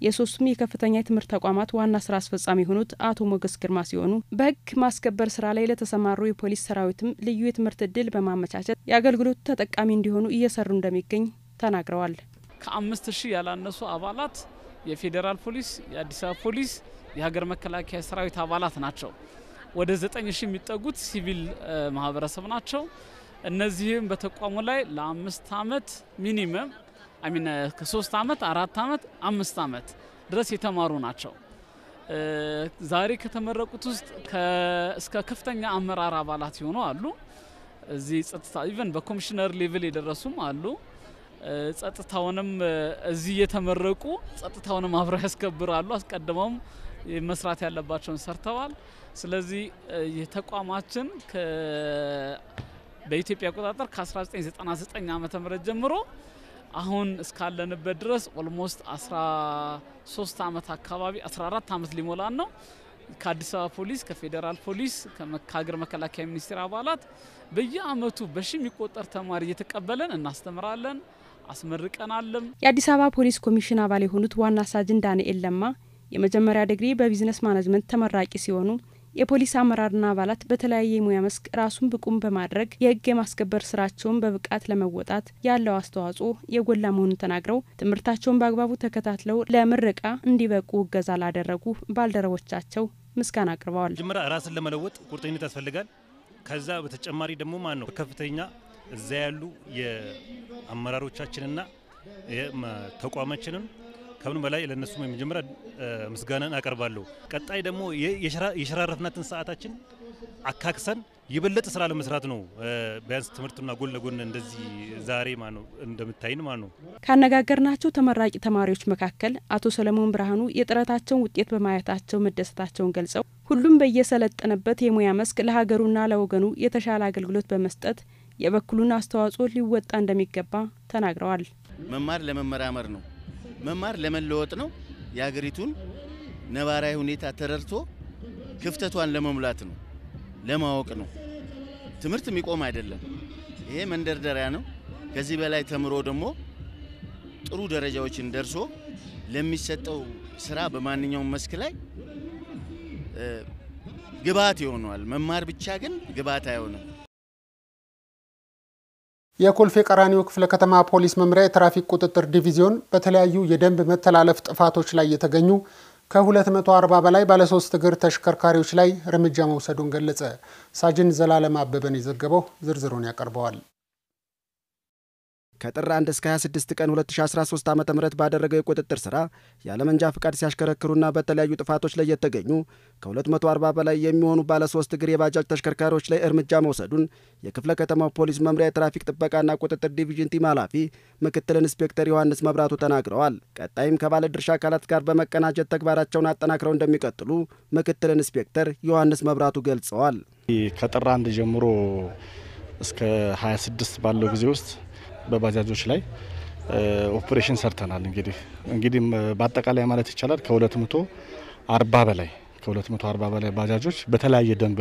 የሶስቱም የከፍተኛ የትምህርት ተቋማት ዋና ስራ አስፈጻሚ የሆኑት አቶ ሞገስ ግርማ ሲሆኑ በሕግ ማስከበር ስራ ላይ ለተሰማሩ የፖሊስ ሰራዊትም ልዩ የትምህርት እድል በማመቻቸት የአገልግሎቱ ተጠቃሚ እንዲሆኑ እየሰሩ እንደሚገኝ ተናግረዋል። ከአምስት ሺህ ያላነሱ አባላት የፌዴራል ፖሊስ፣ የአዲስ አበባ ፖሊስ፣ የሀገር መከላከያ ሰራዊት አባላት ናቸው። ወደ ዘጠኝ ሺህ የሚጠጉት ሲቪል ማህበረሰብ ናቸው። እነዚህም በተቋሙ ላይ ለአምስት አመት ሚኒመም አሚን ከሶስት አመት አራት አመት አምስት አመት ድረስ የተማሩ ናቸው። ዛሬ ከተመረቁት ውስጥ እስከ ከፍተኛ አመራር አባላት የሆኑ አሉ። እዚህ ጸጥታ even በኮሚሽነር level የደረሱም አሉ። ጸጥታውንም እዚህ የተመረቁ ጸጥታውንም አብረው ያስከብራሉ። አስቀድመውም መስራት ያለባቸውን ሰርተዋል። ስለዚህ የተቋማችን በኢትዮጵያ አቆጣጠር ከ1999 ዓ ም ጀምሮ አሁን እስካለንበት ድረስ almost 13 ዓመት አካባቢ 14 ዓመት ሊሞላን ነው። ከአዲስ አበባ ፖሊስ፣ ከፌዴራል ፖሊስ፣ ከሀገር መከላከያ ሚኒስቴር አባላት በየአመቱ በሺ የሚቆጠር ተማሪ እየተቀበለን እናስተምራለን፣ አስመርቀናለም። የአዲስ አበባ ፖሊስ ኮሚሽን አባል የሆኑት ዋና ሳጅን ዳንኤል ለማ የመጀመሪያ ዲግሪ በ business management ተመራቂ ሲሆኑ የፖሊስ አመራርና አባላት በተለያየ የሙያ መስክ ራሱን ብቁም በማድረግ የሕግ የማስከበር ስራቸውን በብቃት ለመወጣት ያለው አስተዋጽኦ የጎላ መሆኑን ተናግረው ትምህርታቸውን በአግባቡ ተከታትለው ለምረቃ እንዲበቁ እገዛ ላደረጉ ባልደረቦቻቸው ምስጋና አቅርበዋል። መጀመሪያ ራስን ለመለወጥ ቁርጠኝነት ያስፈልጋል። ከዛ በተጨማሪ ደግሞ ማን ነው ከፍተኛ እዛ ያሉ የአመራሮቻችንና ተቋማችንን ከምንም በላይ ለእነሱ የመጀመሪያ ምስጋናን አቀርባለሁ። ቀጣይ ደግሞ የሸራረፍናትን ሰዓታችን አካክሰን የበለጠ ስራ ለመስራት ነው። ቢያንስ ትምህርቱና ጎን ለጎን እንደዚህ ዛሬ ማ ነው እንደምታይን ማ ነው። ካነጋገርናቸው ተመራቂ ተማሪዎች መካከል አቶ ሰለሞን ብርሃኑ የጥረታቸውን ውጤት በማየታቸው መደሰታቸውን ገልጸው ሁሉም በየሰለጠነበት የሙያ መስክ ለሀገሩና ለወገኑ የተሻለ አገልግሎት በመስጠት የበኩሉን አስተዋጽኦ ሊወጣ እንደሚገባ ተናግረዋል። መማር ለመመራመር ነው። መማር ለመለወጥ ነው። የሀገሪቱን ነባራዊ ሁኔታ ተረድቶ ክፍተቷን ለመሙላት ነው፣ ለማወቅ ነው። ትምህርት የሚቆም አይደለም። ይሄ መንደርደሪያ ነው። ከዚህ በላይ ተምሮ ደግሞ ጥሩ ደረጃዎችን ደርሶ ለሚሰጠው ስራ በማንኛውም መስክ ላይ ግብዓት ይሆነዋል። መማር ብቻ ግን ግብዓት አይሆንም። የኮልፌ ቀራኒዮ ክፍለ ከተማ ፖሊስ መምሪያ የትራፊክ ቁጥጥር ዲቪዚዮን በተለያዩ የደንብ መተላለፍ ጥፋቶች ላይ የተገኙ ከ240 በላይ ባለሶስት እግር ተሽከርካሪዎች ላይ እርምጃ መውሰዱን ገለጸ። ሳጅን ዘላለም አበበን የዘገበው ዝርዝሩን ያቀርበዋል። ከጥር 1 እስከ 26 ቀን 2013 ዓ ም ባደረገው የቁጥጥር ሥራ ያለመንጃ ፍቃድ ሲያሽከረክሩና በተለያዩ ጥፋቶች ላይ የተገኙ ከ240 በላይ የሚሆኑ ባለሶስት እግር የባጃጅ ተሽከርካሪዎች ላይ እርምጃ መውሰዱን የክፍለ ከተማው ፖሊስ መምሪያ የትራፊክ ጥበቃና ቁጥጥር division team ኃላፊ ምክትል ኢንስፔክተር ዮሐንስ መብራቱ ተናግረዋል። ቀጣይም ከባለ ድርሻ አካላት ጋር በመቀናጀት ተግባራቸውን አጠናክረው እንደሚቀጥሉ ምክትል ኢንስፔክተር ዮሐንስ መብራቱ ገልጸዋል። ከጥር አንድ ጀምሮ እስከ 26 ባለው ጊዜ ውስጥ በባጃጆች ላይ ኦፕሬሽን ሰርተናል። እንግዲህ እንግዲህ በአጠቃላይ ማለት ይቻላል ከ240 በላይ ከ240 በላይ ባጃጆች በተለያየ ደንብ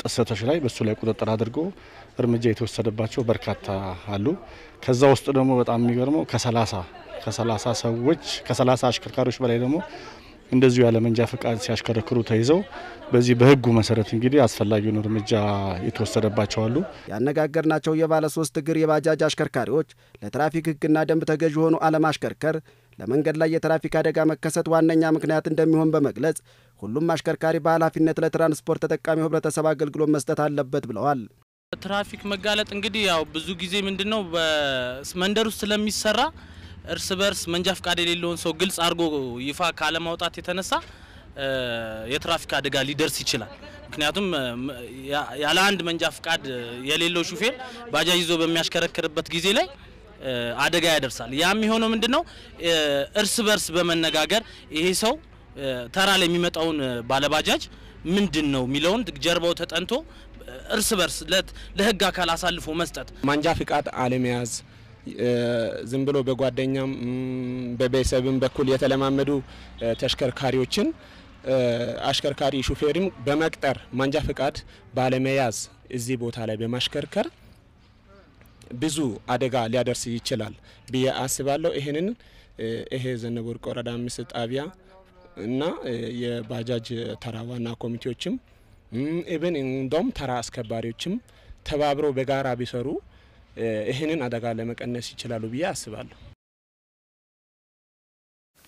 ጥሰቶች ላይ በሱ ላይ ቁጥጥር አድርጎ እርምጃ የተወሰደባቸው በርካታ አሉ። ከዛ ውስጥ ደግሞ በጣም የሚገርመው ከ30 ከ30 ሰዎች ከ30 አሽከርካሪዎች በላይ ደግሞ እንደዚሁ ያለ መንጃ ፈቃድ ሲያሽከረክሩ ተይዘው በዚህ በሕጉ መሰረት እንግዲህ አስፈላጊውን እርምጃ የተወሰደባቸው አሉ። ያነጋገርናቸው የባለ ሶስት እግር የባጃጅ አሽከርካሪዎች ለትራፊክ ሕግና ደንብ ተገዥ ሆኑ አለማሽከርከር ለመንገድ ላይ የትራፊክ አደጋ መከሰት ዋነኛ ምክንያት እንደሚሆን በመግለጽ ሁሉም አሽከርካሪ በኃላፊነት ለትራንስፖርት ተጠቃሚው ህብረተሰብ አገልግሎት መስጠት አለበት ብለዋል። ትራፊክ መጋለጥ እንግዲህ ያው ብዙ ጊዜ ምንድን ነው በመንደር ውስጥ ስለሚሰራ እርስ በርስ መንጃ ፍቃድ የሌለውን ሰው ግልጽ አድርጎ ይፋ ካለማውጣት የተነሳ የትራፊክ አደጋ ሊደርስ ይችላል። ምክንያቱም ያለ አንድ መንጃ ፍቃድ የሌለው ሹፌር ባጃጅ ይዞ በሚያሽከረክርበት ጊዜ ላይ አደጋ ያደርሳል። ያ የሚሆነው ምንድን ነው? እርስ በርስ በመነጋገር ይሄ ሰው ተራ ላይ የሚመጣውን ባለባጃጅ ምንድን ነው የሚለውን ጀርባው ተጠንቶ እርስ በርስ ለህግ አካል አሳልፎ መስጠት፣ መንጃ ፍቃድ አለመያዝ ዝም ብሎ በጓደኛም በቤተሰብም በኩል የተለማመዱ ተሽከርካሪዎችን አሽከርካሪ ሹፌርም በመቅጠር መንጃ ፍቃድ ባለመያዝ እዚህ ቦታ ላይ በማሽከርከር ብዙ አደጋ ሊያደርስ ይችላል ብዬ አስባለሁ። ይህንን ይሄ ዘነበ ወርቅ ወረዳ አምስት ጣቢያ እና የባጃጅ ተራ ዋና ኮሚቴዎችም even እንደውም ተራ አስከባሪዎችም ተባብረው በጋራ ቢሰሩ ይህንን አደጋ ለመቀነስ ይችላሉ ብዬ አስባለሁ።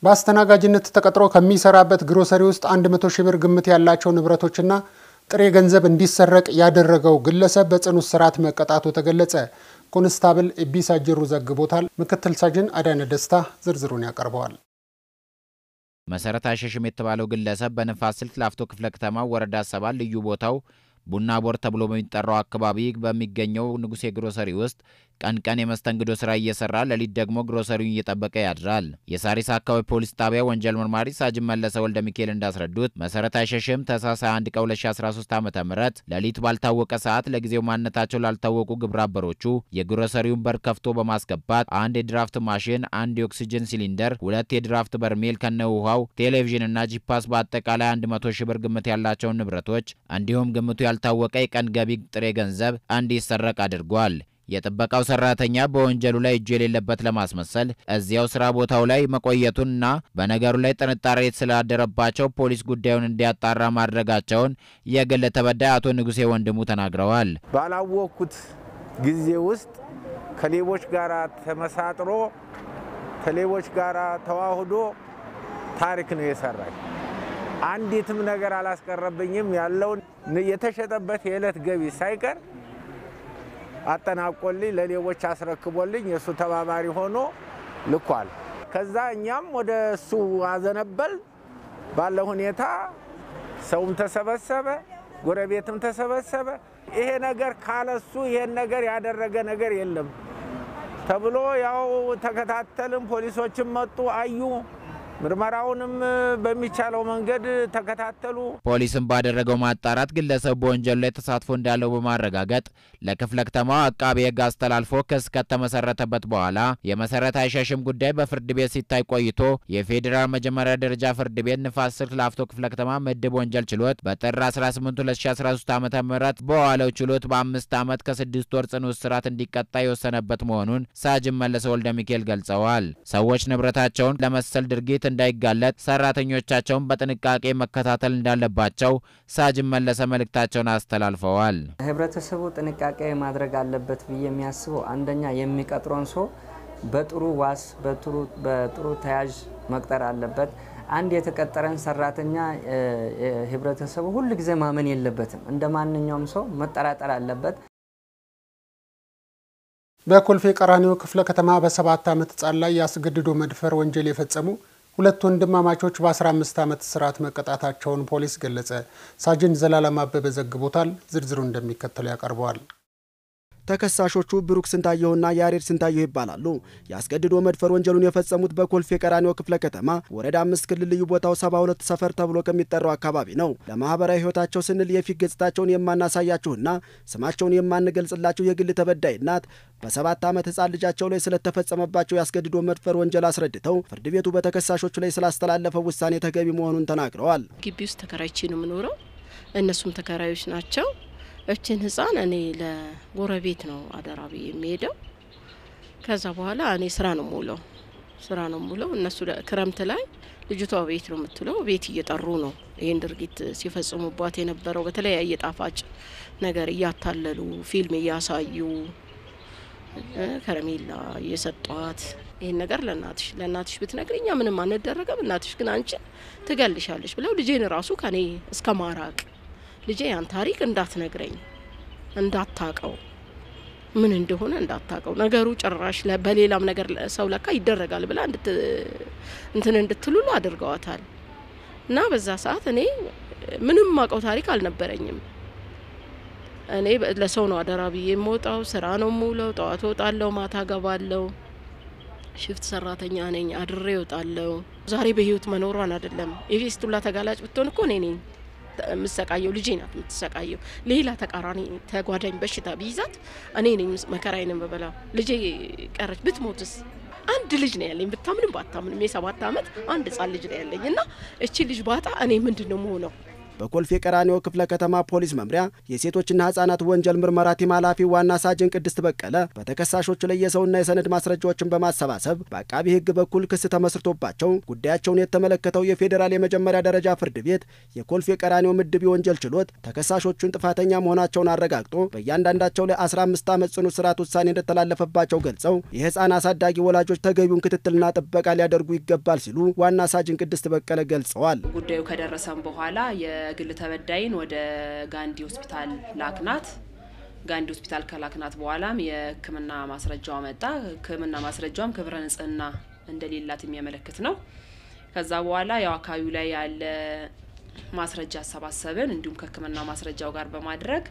በአስተናጋጅነት ተቀጥሮ ከሚሰራበት ግሮሰሪ ውስጥ 100 ሺህ ብር ግምት ያላቸው ንብረቶችና ጥሬ ገንዘብ እንዲሰረቅ ያደረገው ግለሰብ በጽኑ እስራት መቀጣቱ ተገለጸ። ኮንስታብል ኤቢሳ ጅሩ ዘግቦታል። ምክትል ሳጅን አዳነ ደስታ ዝርዝሩን ያቀርበዋል። መሰረት አይሸሽም የተባለው ግለሰብ በንፋስ ስልክ ላፍቶ ክፍለ ከተማ ወረዳ ሰባት ልዩ ቦታው ቡና ቦር ተብሎ በሚጠራው አካባቢ በሚገኘው ንጉሴ ግሮሰሪ ውስጥ ቀን ቀን የመስተንግዶ ስራ እየሰራ ሌሊት ደግሞ ግሮሰሪውን እየጠበቀ ያድራል። የሳሪስ አካባቢ ፖሊስ ጣቢያ ወንጀል መርማሪ ሳጅን መለሰ ወልደ ሚካኤል እንዳስረዱት መሰረት አይሸሽም ታህሳስ 21 ቀን 2013 ዓ ም ሌሊት ባልታወቀ ሰዓት ለጊዜው ማንነታቸው ላልታወቁ ግብረ አበሮቹ የግሮሰሪውን በር ከፍቶ በማስገባት አንድ የድራፍት ማሽን፣ አንድ የኦክሲጅን ሲሊንደር፣ ሁለት የድራፍት በርሜል ከነ ውሃው፣ ቴሌቪዥንና ጂፓስ በአጠቃላይ 100 ሺህ ብር ግምት ያላቸውን ንብረቶች እንዲሁም ግምቱ ያልታወቀ የቀን ገቢ ጥሬ ገንዘብ እንዲሰረቅ አድርጓል። የጥበቃው ሰራተኛ በወንጀሉ ላይ እጁ የሌለበት ለማስመሰል እዚያው ስራ ቦታው ላይ መቆየቱንና በነገሩ ላይ ጥርጣሬ ስላደረባቸው ፖሊስ ጉዳዩን እንዲያጣራ ማድረጋቸውን የግል ተበዳይ አቶ ንጉሴ ወንድሙ ተናግረዋል። ባላወቅኩት ጊዜ ውስጥ ከሌቦች ጋር ተመሳጥሮ ከሌቦች ጋር ተዋህዶ ታሪክ ነው የሰራኝ። አንዲትም ነገር አላስቀረብኝም። ያለውን የተሸጠበት የዕለት ገቢ ሳይቀር አጠናቆልኝ ለሌቦች አስረክቦልኝ የእሱ ተባባሪ ሆኖ ልኳል። ከዛ እኛም ወደ እሱ አዘነበል ባለ ሁኔታ ሰውም ተሰበሰበ፣ ጎረቤትም ተሰበሰበ። ይሄ ነገር ካለሱ ይሄን ነገር ያደረገ ነገር የለም ተብሎ ያው ተከታተልም። ፖሊሶችም መጡ አዩ። ምርመራውንም በሚቻለው መንገድ ተከታተሉ። ፖሊስም ባደረገው ማጣራት ግለሰቡ በወንጀሉ ላይ ተሳትፎ እንዳለው በማረጋገጥ ለክፍለ ከተማው አቃቤ ሕግ አስተላልፎ ክስ ከተመሰረተበት በኋላ የመሰረት አይሸሽም ጉዳይ በፍርድ ቤት ሲታይ ቆይቶ የፌዴራል መጀመሪያ ደረጃ ፍርድ ቤት ንፋስ ስልክ ላፍቶ ክፍለ ከተማ ምድብ ወንጀል ችሎት በጥር 18 2013 ዓ ም በዋለው ችሎት በአምስት ዓመት ከስድስት ወር ጽኑ እስራት እንዲቀጣ የወሰነበት መሆኑን ሳጅን መለሰ ወልደ ሚካኤል ገልጸዋል። ሰዎች ንብረታቸውን ለመሰል ድርጊት እንዳይጋለጥ ሰራተኞቻቸውን በጥንቃቄ መከታተል እንዳለባቸው ሳጅን መለሰ መልእክታቸውን አስተላልፈዋል። ህብረተሰቡ ጥንቃቄ ማድረግ አለበት ብዬ የሚያስበው አንደኛ የሚቀጥረውን ሰው በጥሩ ዋስ በጥሩ ተያዥ መቅጠር አለበት። አንድ የተቀጠረን ሰራተኛ ህብረተሰቡ ሁል ጊዜ ማመን የለበትም። እንደ ማንኛውም ሰው መጠራጠር አለበት። በኮልፌ ቀራኒዮ ክፍለ ከተማ በሰባት ዓመት ህጻን ላይ ያስገድዶ መድፈር ወንጀል የፈጸሙ ሁለት ወንድማማቾች በ15 ዓመት እስራት መቀጣታቸውን ፖሊስ ገለጸ። ሳጅን ዘላለም አበበ ዘግቦታል። ዝርዝሩ እንደሚከተለው ያቀርበዋል። ተከሳሾቹ ብሩክ ስንታየሁና ያሬድ ስንታየሁ ይባላሉ። የአስገድዶ መድፈር ወንጀሉን የፈጸሙት በኮልፌ ቀራኒዮ ክፍለ ከተማ ወረዳ አምስት ክልል ልዩ ቦታው 72 ሰፈር ተብሎ ከሚጠራው አካባቢ ነው። ለማህበራዊ ህይወታቸው ስንል የፊት ገጽታቸውን የማናሳያችሁና ስማቸውን የማንገልጽላቸው የግል ተበዳይ እናት በሰባት ዓመት ህፃን ልጃቸው ላይ ስለተፈጸመባቸው የአስገድዶ መድፈር ወንጀል አስረድተው ፍርድ ቤቱ በተከሳሾቹ ላይ ስላስተላለፈው ውሳኔ ተገቢ መሆኑን ተናግረዋል። ግቢ ውስጥ ተከራይቼ ነው የምኖረው። እነሱም ተከራዮች ናቸው። እችን ህፃን እኔ ለጎረቤት ነው አደራ ብዬ የሚሄደው። ከዛ በኋላ እኔ ስራ ነው ሙለው ስራ ነው ሙለው። እነሱ ክረምት ላይ ልጅቷ ቤት ነው የምትለው። ቤት እየጠሩ ነው ይህን ድርጊት ሲፈጽሙባት የነበረው። በተለያየ ጣፋጭ ነገር እያታለሉ ፊልም እያሳዩ ከረሜላ እየሰጧት ይህን ነገር ለእናትሽ ለእናትሽ ብትነግሪ እኛ ምንም አንደረገም፣ እናትሽ ግን አንቺን ትገልሻለች ብለው ልጄን ራሱ ከኔ እስከ ማራቅ ልጄ ያን ታሪክ እንዳትነግረኝ እንዳታቀው ምን እንደሆነ እንዳታቀው ነገሩ ጭራሽ በሌላም ነገር ሰው ለካ ይደረጋል ብላ እንትን እንድትሉሉ አድርገዋታል። እና በዛ ሰዓት እኔ ምንም ማቀው ታሪክ አልነበረኝም። እኔ ለሰው ነው አደራ ብዬ የምወጣው። ስራ ነው የምውለው። ጠዋት እወጣለሁ፣ ማታ ገባለሁ። shift ሰራተኛ ነኝ። አድሬ እወጣለሁ። ዛሬ በህይወት መኖሯን አይደለም የፊስቱላ ተጋላጭ ብትሆን እኮ እኔ ነኝ የምሰቃየው ልጄ ናት የምትሰቃየው። ሌላ ተቃራኒ ተጓዳኝ በሽታ ቢይዛት እኔ ነኝ መከራዬን የምበላው። ልጄ ቀረች ብትሞትስ? አንድ ልጅ ነው ያለኝ፣ ብታምንም ባታምንም የሰባት ዓመት አንድ ህጻን ልጅ ነው ያለኝ እና እቺ ልጅ ባጣ እኔ ምንድን ነው መሆነው? በኮልፌ ቀራኒዮ ክፍለ ከተማ ፖሊስ መምሪያ የሴቶችና ህጻናት ወንጀል ምርመራ team ኃላፊ ዋና ሳጅን ቅድስት በቀለ በተከሳሾቹ ላይ የሰውና የሰነድ ማስረጃዎችን በማሰባሰብ በአቃቢ ህግ በኩል ክስ ተመስርቶባቸው ጉዳያቸውን የተመለከተው የፌዴራል የመጀመሪያ ደረጃ ፍርድ ቤት የኮልፌ ቀራኒዮ ምድብ የወንጀል ችሎት ተከሳሾቹን ጥፋተኛ መሆናቸውን አረጋግጦ በእያንዳንዳቸው ላይ 15 ዓመት ጽኑ እስራት ውሳኔ እንደተላለፈባቸው ገልጸው የህፃን አሳዳጊ ወላጆች ተገቢውን ክትትልና ጥበቃ ሊያደርጉ ይገባል ሲሉ ዋና ሳጅን ቅድስት በቀለ ገልጸዋል። ጉዳዩ ከደረሰም በኋላ የግል ተበዳይን ወደ ጋንዲ ሆስፒታል ላክናት። ጋንዲ ሆስፒታል ከላክናት በኋላም የህክምና ማስረጃዋ መጣ። ህክምና ማስረጃዋም ክብረ ንጽህና እንደሌላት የሚያመለክት ነው። ከዛ በኋላ ያው አካባቢው ላይ ያለ ማስረጃ አሰባሰብን እንዲሁም ከሕክምና ማስረጃው ጋር በማድረግ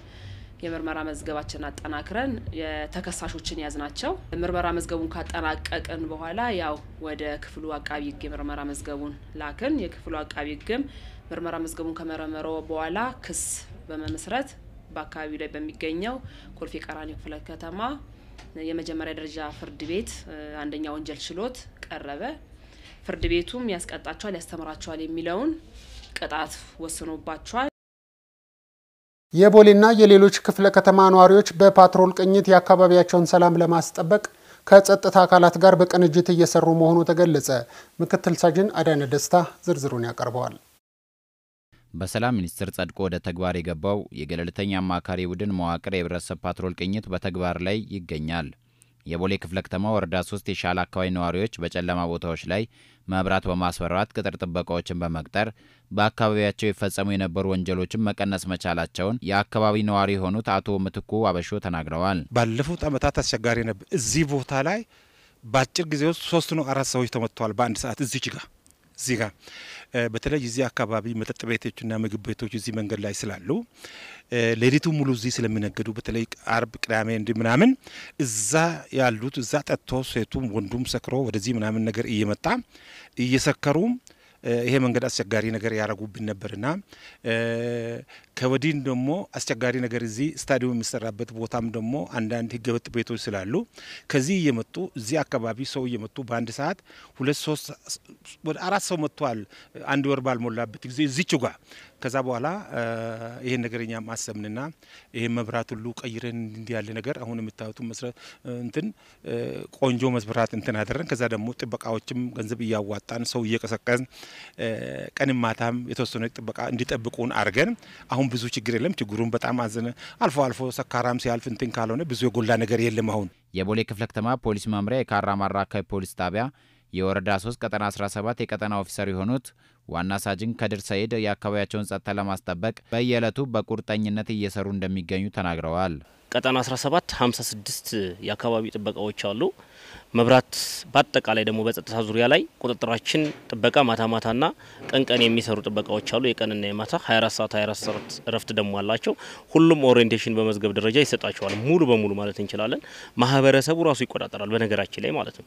የምርመራ መዝገባችንን አጠናክረን የተከሳሾችን ያዝ ናቸው። ምርመራ መዝገቡን ካጠናቀቅን በኋላ ያው ወደ ክፍሉ አቃቢ ሕግ የምርመራ መዝገቡን ላክን። የክፍሉ አቃቢ ሕግም ምርመራ መዝገቡን ከመረመረው በኋላ ክስ በመመስረት በአካባቢው ላይ በሚገኘው ኮልፌ ቀራኒዮ ክፍለ ከተማ የመጀመሪያ ደረጃ ፍርድ ቤት አንደኛ ወንጀል ችሎት ቀረበ። ፍርድ ቤቱም ያስቀጣቸዋል፣ ያስተምራቸዋል የሚለውን ቅጣት ወስኖባቸዋል። የቦሌና የሌሎች ክፍለ ከተማ ነዋሪዎች በፓትሮል ቅኝት የአካባቢያቸውን ሰላም ለማስጠበቅ ከጸጥታ አካላት ጋር በቅንጅት እየሰሩ መሆኑ ተገለጸ። ምክትል ሳጅን አዳነ ደስታ ዝርዝሩን ያቀርበዋል። በሰላም ሚኒስቴር ጸድቆ ወደ ተግባር የገባው የገለልተኛ አማካሪ ቡድን መዋቅር የህብረተሰብ ፓትሮል ቅኝት በተግባር ላይ ይገኛል። የቦሌ ክፍለ ከተማ ወረዳ ሶስት የሻለ አካባቢ ነዋሪዎች በጨለማ ቦታዎች ላይ መብራት በማስበራት ቅጥር ጥበቃዎችን በመቅጠር በአካባቢያቸው ይፈጸሙ የነበሩ ወንጀሎችን መቀነስ መቻላቸውን የአካባቢ ነዋሪ የሆኑት አቶ ምትኩ አበሾ ተናግረዋል። ባለፉት ዓመታት አስቸጋሪ ነበር። እዚህ ቦታ ላይ በአጭር ጊዜ ውስጥ ሶስት ነው አራት ሰዎች ተመጥተዋል በአንድ ሰዓት እዚች ጋር እዚህ ጋር በተለይ እዚህ አካባቢ መጠጥ ቤቶችና ምግብ ቤቶች እዚህ መንገድ ላይ ስላሉ ሌሊቱ ሙሉ እዚህ ስለሚነገዱ በተለይ አርብ፣ ቅዳሜ እንዲ ምናምን እዛ ያሉት እዛ ጠጥቶ ሴቱም ወንዱም ሰክሮ ወደዚህ ምናምን ነገር እየመጣ እየሰከሩም ይሄ መንገድ አስቸጋሪ ነገር ያደረጉብን ነበርና ከወዲን ደግሞ አስቸጋሪ ነገር እዚህ ስታዲየም የሚሰራበት ቦታም ደግሞ አንዳንድ ህገወጥ ቤቶች ስላሉ ከዚህ እየመጡ እዚህ አካባቢ ሰው እየመጡ በአንድ ሰዓት ሁለት ሶስት ወደ አራት ሰው መጥቷል። አንድ ወር ባልሞላበት ጊዜ እዚች ጋር ከዛ በኋላ ይሄን ነገር እኛ ማሰብንና ይሄን መብራት ሁሉ ቀይረን እንዲ ያለ ነገር አሁን የምታዩት እንትን ቆንጆ መብራት እንትን አደረን። ከዛ ደግሞ ጥበቃዎችም ገንዘብ እያዋጣን ሰው እየቀሰቀስን ቀንም ማታም የተወሰነ ጥበቃ እንዲጠብቁን አድርገን አሁን ብዙ ችግር የለም። ችግሩን በጣም አዘነ። አልፎ አልፎ ሰካራም ሲያልፍ እንትን ካልሆነ ብዙ የጎላ ነገር የለም። አሁን የቦሌ ክፍለ ከተማ ፖሊስ መምሪያ የካራማራ አካባቢ ፖሊስ ጣቢያ የወረዳ 3 ቀጠና 17 የቀጠና ኦፊሰር የሆኑት ዋና ሳጅን ከድር ሰይድ የአካባቢያቸውን ጸጥታ ለማስጠበቅ በየዕለቱ በቁርጠኝነት እየሰሩ እንደሚገኙ ተናግረዋል። ቀጠና 17 56 የአካባቢ ጥበቃዎች አሉ። መብራት በአጠቃላይ ደግሞ በጸጥታ ዙሪያ ላይ ቁጥጥራችን ጥበቃ ማታ ማታና ቀን ቀን የሚሰሩ ጥበቃዎች አሉ። የቀንና የማታ 24 ሰዓት 24 ሰዓት እረፍት ደግሞ አላቸው። ሁሉም orientation በመዝገብ ደረጃ ይሰጣቸዋል። ሙሉ በሙሉ ማለት እንችላለን። ማህበረሰቡ ራሱ ይቆጣጠራል። በነገራችን ላይ ማለት ነው።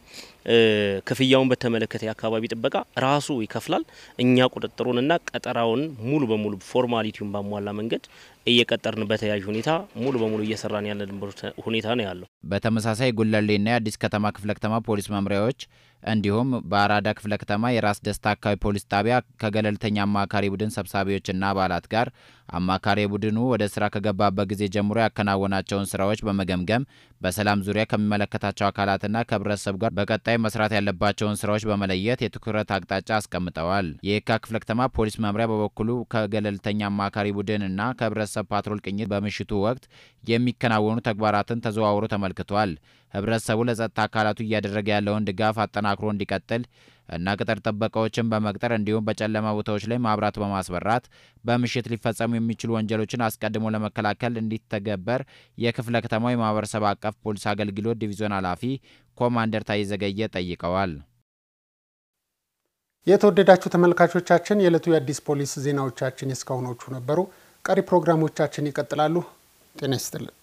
ክፍያውን በተመለከተ የአካባቢ ጥበቃ ራሱ ይከፍላል። እኛ ቁጥጥሩንና ቀጠራውን ሙሉ በሙሉ formality ውን ባሟላ መንገድ እየቀጠርን በተያያዥ ሁኔታ ሙሉ በሙሉ እየሰራን ያለንበት ሁኔታ ነው ያለው። በተመሳሳይ ጉለሌና የአዲስ ከተማ ክፍለ ከተማ ፖሊስ መምሪያዎች እንዲሁም በአራዳ ክፍለ ከተማ የራስ ደስታ አካባቢ ፖሊስ ጣቢያ ከገለልተኛ አማካሪ ቡድን ሰብሳቢዎችና አባላት ጋር አማካሪ ቡድኑ ወደ ስራ ከገባበት ጊዜ ጀምሮ ያከናወናቸውን ስራዎች በመገምገም በሰላም ዙሪያ ከሚመለከታቸው አካላትና ከህብረተሰቡ ጋር በቀጣይ መስራት ያለባቸውን ስራዎች በመለየት የትኩረት አቅጣጫ አስቀምጠዋል። የየካ ክፍለ ከተማ ፖሊስ መምሪያ በበኩሉ ከገለልተኛ አማካሪ ቡድን እና ከህብረተሰብ ፓትሮል ቅኝት በምሽቱ ወቅት የሚከናወኑ ተግባራትን ተዘዋውሮ ተመልክቷል። ህብረተሰቡ ለጸጥታ አካላቱ እያደረገ ያለውን ድጋፍ አጠናክሮ እንዲቀጥል እና ቅጥር ጥበቃዎችን በመቅጠር እንዲሁም በጨለማ ቦታዎች ላይ ማብራት በማስበራት በምሽት ሊፈጸሙ የሚችሉ ወንጀሎችን አስቀድሞ ለመከላከል እንዲተገበር የክፍለ ከተማው የማህበረሰብ አቀፍ ፖሊስ አገልግሎት ዲቪዞን ኃላፊ ኮማንደር ታዬ ዘገየ ጠይቀዋል። የተወደዳችሁ ተመልካቾቻችን የዕለቱ የአዲስ ፖሊስ ዜናዎቻችን የእስካሁኖቹ ነበሩ። ቀሪ ፕሮግራሞቻችን ይቀጥላሉ። ጤና ይስጥልን።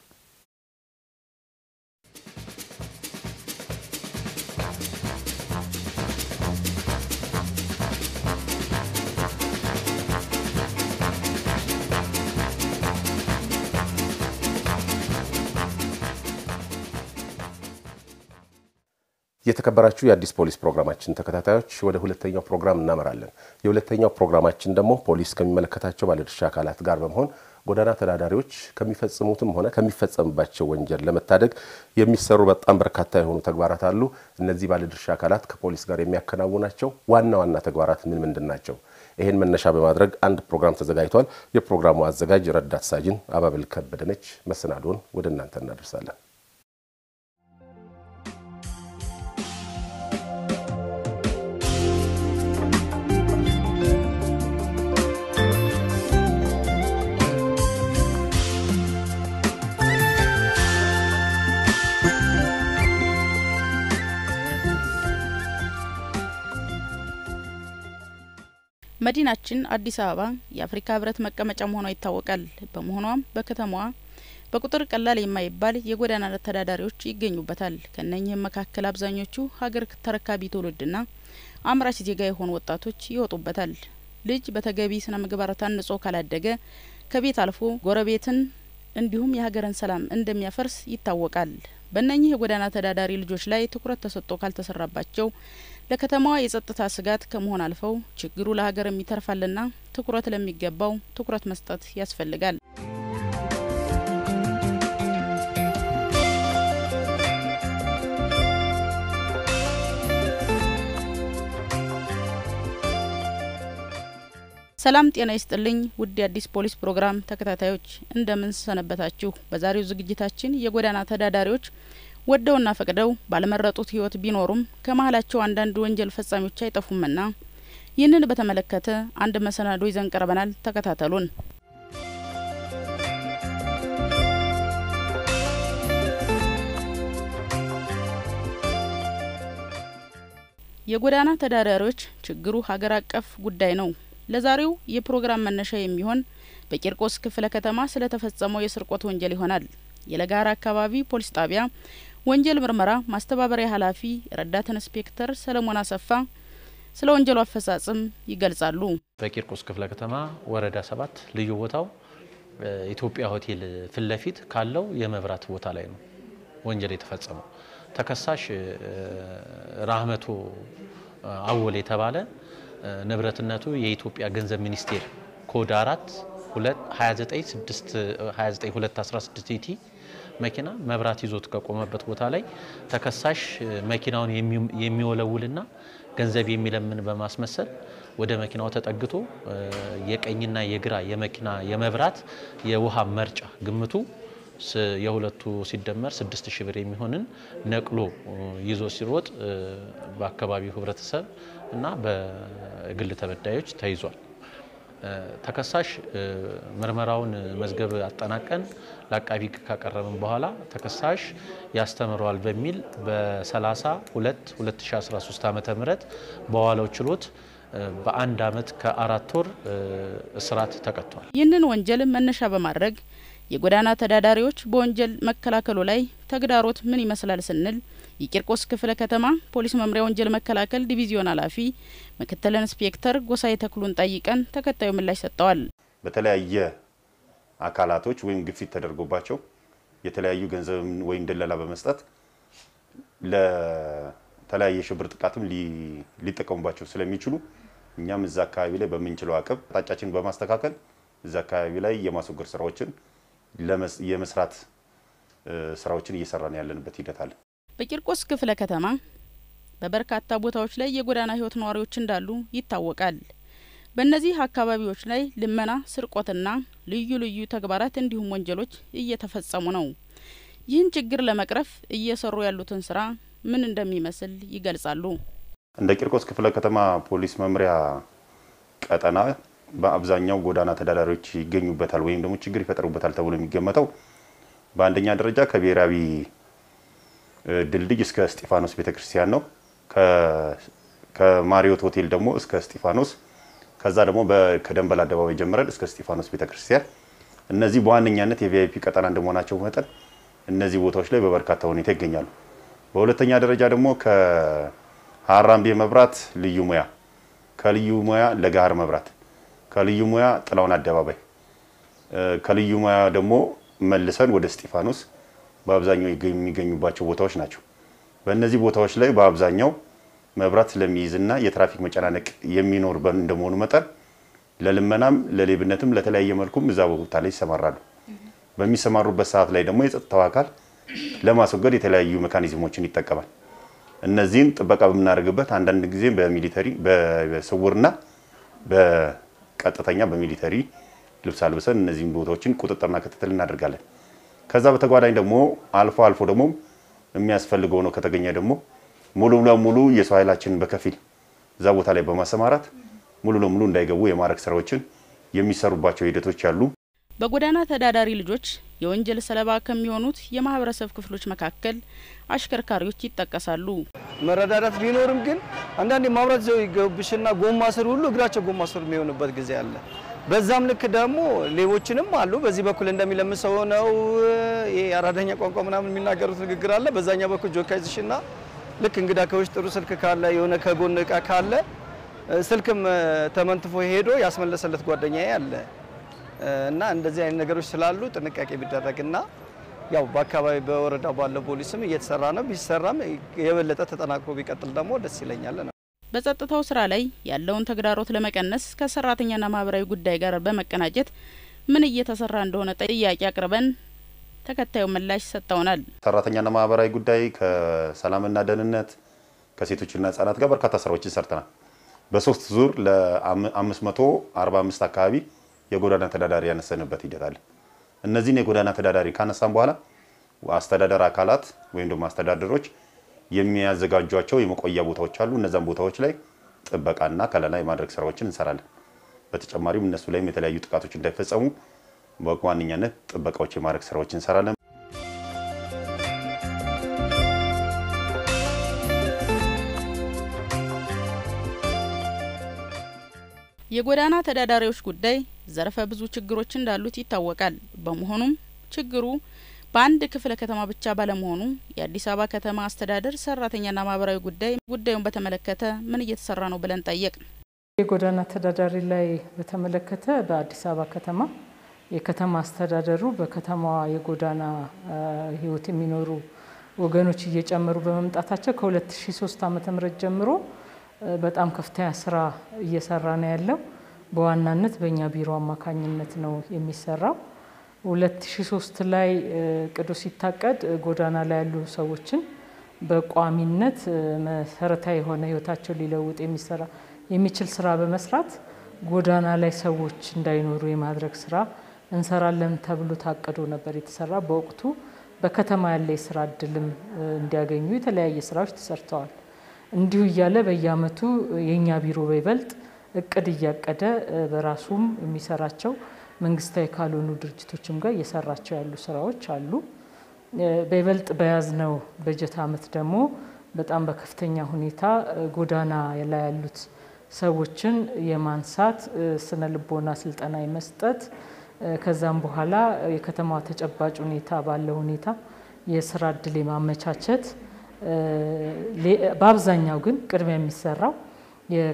የተከበራችሁ የአዲስ ፖሊስ ፕሮግራማችን ተከታታዮች ወደ ሁለተኛው ፕሮግራም እናመራለን። የሁለተኛው ፕሮግራማችን ደግሞ ፖሊስ ከሚመለከታቸው ባለድርሻ አካላት ጋር በመሆን ጎዳና ተዳዳሪዎች ከሚፈጽሙትም ሆነ ከሚፈጸምባቸው ወንጀል ለመታደግ የሚሰሩ በጣም በርካታ የሆኑ ተግባራት አሉ። እነዚህ ባለድርሻ አካላት ከፖሊስ ጋር የሚያከናውናቸው ዋና ዋና ተግባራት ምን ምንድን ናቸው? ይህን መነሻ በማድረግ አንድ ፕሮግራም ተዘጋጅቷል። የፕሮግራሙ አዘጋጅ ረዳት ሳጅን አባብል ከበደነች። መሰናዶን ወደ እናንተ እናደርሳለን። መዲናችን አዲስ አበባ የአፍሪካ ህብረት መቀመጫ መሆኗ ይታወቃል። በመሆኗም በከተማዋ በቁጥር ቀላል የማይባል የጎዳና ተዳዳሪዎች ይገኙበታል። ከእነኚህም መካከል አብዛኞቹ ሀገር ተረካቢ ትውልድና አምራች ዜጋ የሆኑ ወጣቶች ይወጡበታል። ልጅ በተገቢ ስነ ምግባር ታንጾ ካላደገ ከቤት አልፎ ጎረቤትን እንዲሁም የሀገርን ሰላም እንደሚያፈርስ ይታወቃል። በእነኚህ የጎዳና ተዳዳሪ ልጆች ላይ ትኩረት ተሰጥቶ ካልተሰራባቸው ለከተማዋ የጸጥታ ስጋት ከመሆን አልፈው ችግሩ ለሀገርም ይተርፋልና ትኩረት ለሚገባው ትኩረት መስጠት ያስፈልጋል። ሰላም ጤና ይስጥልኝ ውድ የአዲስ ፖሊስ ፕሮግራም ተከታታዮች እንደምን ሰነበታችሁ? በዛሬው ዝግጅታችን የጎዳና ተዳዳሪዎች ወደውና ፈቅደው ባለመረጡት ህይወት ቢኖሩም ከመሀላቸው አንዳንድ ወንጀል ፈጻሚዎች አይጠፉምና ይህንን በተመለከተ አንድ መሰናዶ ይዘን ቀርበናል። ተከታተሉን። የጎዳና ተዳዳሪዎች ችግሩ ሀገር አቀፍ ጉዳይ ነው። ለዛሬው የፕሮግራም መነሻ የሚሆን በቂርቆስ ክፍለ ከተማ ስለተፈጸመው የስርቆት ወንጀል ይሆናል። የለገሃር አካባቢ ፖሊስ ጣቢያ ወንጀል ምርመራ ማስተባበሪያ ኃላፊ ረዳት ኢንስፔክተር ሰለሞን አሰፋ ስለ ወንጀሉ አፈጻጸም ይገልጻሉ። በቂርቆስ ክፍለ ከተማ ወረዳ ሰባት ልዩ ቦታው ኢትዮጵያ ሆቴል ፊት ለፊት ካለው የመብራት ቦታ ላይ ነው ወንጀል የተፈጸመው። ተከሳሽ ራህመቶ አወል የተባለ ንብረትነቱ የኢትዮጵያ ገንዘብ ሚኒስቴር ኮድ 4 296 ኢቲ መኪና መብራት ይዞት ከቆመበት ቦታ ላይ ተከሳሽ መኪናውን የሚወለውልና ገንዘብ የሚለምን በማስመሰል ወደ መኪናው ተጠግቶ የቀኝና የግራ የመኪና የመብራት የውሃ መርጫ ግምቱ የሁለቱ ሲደመር ስድስት ሺህ ብር የሚሆንን ነቅሎ ይዞ ሲሮጥ በአካባቢው ህብረተሰብ እና በግል ተበዳዮች ተይዟል። ተከሳሽ ምርመራውን መዝገብ አጠናቀን ለአቃቢ ሕግ ካቀረብን በኋላ ተከሳሽ ያስተምረዋል በሚል በ32 2013 ዓ ም በዋለው ችሎት በአንድ አመት ከአራት ወር እስራት ተቀጥቷል። ይህንን ወንጀል መነሻ በማድረግ የጎዳና ተዳዳሪዎች በወንጀል መከላከሉ ላይ ተግዳሮት ምን ይመስላል ስንል የቂርቆስ ክፍለ ከተማ ፖሊስ መምሪያ ወንጀል መከላከል division ኃላፊ ምክትል ኢንስፔክተር ጎሳዬ ተክሉን ጠይቀን ተከታዩ ምላሽ ሰጥተዋል። በተለያየ አካላቶች ወይም ግፊት ተደርጎባቸው የተለያዩ ገንዘብ ወይም ድለላ በመስጠት ለተለያየ ሽብር ጥቃትም ሊጠቀሙባቸው ስለሚችሉ እኛም እዛ አካባቢ ላይ በምንችለው አቅም አቅጣጫችን በማስተካከል እዛ አካባቢ ላይ የማስወገድ ስራዎችን የመስራት ስራዎችን እየሰራን ያለንበት ሂደት አለ። በቂርቆስ ክፍለ ከተማ በበርካታ ቦታዎች ላይ የጎዳና ህይወት ነዋሪዎች እንዳሉ ይታወቃል። በእነዚህ አካባቢዎች ላይ ልመና፣ ስርቆትና ልዩ ልዩ ተግባራት እንዲሁም ወንጀሎች እየተፈጸሙ ነው። ይህን ችግር ለመቅረፍ እየሰሩ ያሉትን ስራ ምን እንደሚመስል ይገልጻሉ። እንደ ቂርቆስ ክፍለ ከተማ ፖሊስ መምሪያ ቀጠና በአብዛኛው ጎዳና ተዳዳሪዎች ይገኙበታል ወይም ደግሞ ችግር ይፈጠሩበታል ተብሎ የሚገመተው በአንደኛ ደረጃ ከብሔራዊ ድልድይ እስከ እስጢፋኖስ ቤተክርስቲያን ነው። ከማሪዮት ሆቴል ደግሞ እስከ እስጢፋኖስ፣ ከዛ ደግሞ ከደንበል አደባባይ ጀምረን እስከ እስጢፋኖስ ቤተክርስቲያን። እነዚህ በዋነኛነት የቪአይፒ ቀጠና እንደመሆናቸው መጠን እነዚህ ቦታዎች ላይ በበርካታ ሁኔታ ይገኛሉ። በሁለተኛ ደረጃ ደግሞ ከሀራምቤ መብራት ልዩ ሙያ፣ ከልዩ ሙያ ለጋሃር መብራት ከልዩ ሙያ ጥላውን አደባባይ ከልዩ ሙያ ደግሞ መልሰን ወደ እስጢፋኖስ በአብዛኛው የሚገኙባቸው ቦታዎች ናቸው። በእነዚህ ቦታዎች ላይ በአብዛኛው መብራት ስለሚይዝና የትራፊክ መጨናነቅ የሚኖር እንደመሆኑ መጠን ለልመናም ለሌብነትም ለተለያየ መልኩም እዛ ቦታ ላይ ይሰማራሉ። በሚሰማሩበት ሰዓት ላይ ደግሞ የጸጥታው አካል ለማስወገድ የተለያዩ ሜካኒዝሞችን ይጠቀማል። እነዚህን ጥበቃ በምናደርግበት አንዳንድ ጊዜ በሚሊተሪ በስውርና በቀጥተኛ በሚሊተሪ ልብስ አልብሰን እነዚህን ቦታዎችን ቁጥጥርና ክትትል እናደርጋለን። ከዛ በተጓዳኝ ደግሞ አልፎ አልፎ ደግሞ የሚያስፈልገው ነው ከተገኘ ደግሞ ሙሉ ለሙሉ የሰው ኃይላችንን በከፊል እዛ ቦታ ላይ በማሰማራት ሙሉ ለሙሉ እንዳይገቡ የማድረግ ስራዎችን የሚሰሩባቸው ሂደቶች አሉ። በጎዳና ተዳዳሪ ልጆች የወንጀል ሰለባ ከሚሆኑት የማህበረሰብ ክፍሎች መካከል አሽከርካሪዎች ይጠቀሳሉ። መረዳዳት ቢኖርም ግን አንዳንዴ ማብራት ዘው ይገቡብሽና ጎማ ስር ሁሉ እግራቸው ጎማ ስር የሚሆንበት ጊዜ አለ። በዛም ልክ ደግሞ ሌቦችንም አሉ። በዚህ በኩል እንደሚለምን ሰው ነው ይሄ አራዳኛ ቋንቋ ምናምን የሚናገሩት ንግግር አለ። በዛኛ በኩል ጆካ ይዝሽና ልክ እንግዳ ከውጭ ጥሩ ስልክ ካለ የሆነ ከጎን እቃ ካለ ስልክም ተመንትፎ ሄዶ ያስመለሰለት ጓደኛዬ አለ እና እንደዚህ አይነት ነገሮች ስላሉ ጥንቃቄ ቢደረግና ያው በአካባቢ በወረዳ ባለው ፖሊስም እየተሰራ ነው። ቢሰራም የበለጠ ተጠናክሮ ቢቀጥል ደግሞ ደስ ይለኛል በጸጥታው ስራ ላይ ያለውን ተግዳሮት ለመቀነስ ከሰራተኛና ማህበራዊ ጉዳይ ጋር በመቀናጀት ምን እየተሰራ እንደሆነ ጥያቄ አቅርበን ተከታዩ ምላሽ ሰጥተውናል። ሰራተኛና ማህበራዊ ጉዳይ ከሰላምና ደህንነት ከሴቶችና ህጻናት ጋር በርካታ ስራዎችን ሰርተናል። በሶስት ዙር ለ545 አካባቢ የጎዳና ተዳዳሪ ያነሰንበት ሂደት አለ። እነዚህን የጎዳና ተዳዳሪ ካነሳን በኋላ አስተዳደር አካላት ወይም ደግሞ አስተዳደሮች የሚያዘጋጇቸው የመቆያ ቦታዎች አሉ። እነዛን ቦታዎች ላይ ጥበቃና ከለላ የማድረግ ስራዎችን እንሰራለን። በተጨማሪም እነሱ ላይም የተለያዩ ጥቃቶች እንዳይፈጸሙ በዋነኛነት ጥበቃዎች የማድረግ ስራዎች እንሰራለን። የጎዳና ተዳዳሪዎች ጉዳይ ዘርፈ ብዙ ችግሮች እንዳሉት ይታወቃል። በመሆኑም ችግሩ በአንድ ክፍለ ከተማ ብቻ ባለመሆኑ የአዲስ አበባ ከተማ አስተዳደር ሰራተኛና ማህበራዊ ጉዳይ ጉዳዩን በተመለከተ ምን እየተሰራ ነው ብለን ጠየቅ። የጎዳና ተዳዳሪ ላይ በተመለከተ በአዲስ አበባ ከተማ የከተማ አስተዳደሩ በከተማዋ የጎዳና ህይወት የሚኖሩ ወገኖች እየጨመሩ በመምጣታቸው ከ2003 ዓ.ም ጀምሮ በጣም ከፍተኛ ስራ እየሰራ ነው ያለው። በዋናነት በእኛ ቢሮ አማካኝነት ነው የሚሰራው። 2003 ላይ ቅዱ ሲታቀድ ጎዳና ላይ ያሉ ሰዎችን በቋሚነት መሰረታዊ የሆነ ህይወታቸው ሊለውጥ የሚሰራ የሚችል ስራ በመስራት ጎዳና ላይ ሰዎች እንዳይኖሩ የማድረግ ስራ እንሰራለን ተብሎ ታቅዶ ነበር የተሰራ። በወቅቱ በከተማ ያለ የስራ እድልም እንዲያገኙ የተለያየ ስራዎች ተሰርተዋል። እንዲሁ እያለ በየአመቱ የእኛ ቢሮ በይበልጥ እቅድ እያቀደ በራሱም የሚሰራቸው መንግስታዊ ካልሆኑ ድርጅቶችም ጋር እየሰራቸው ያሉ ስራዎች አሉ። በይበልጥ በያዝነው በጀት አመት ደግሞ በጣም በከፍተኛ ሁኔታ ጎዳና ላይ ያሉት ሰዎችን የማንሳት ስነ ልቦና ስልጠና የመስጠት ከዛም በኋላ የከተማ ተጨባጭ ሁኔታ ባለው ሁኔታ የስራ እድል የማመቻቸት በአብዛኛው ግን ቅድሚያ የሚሰራው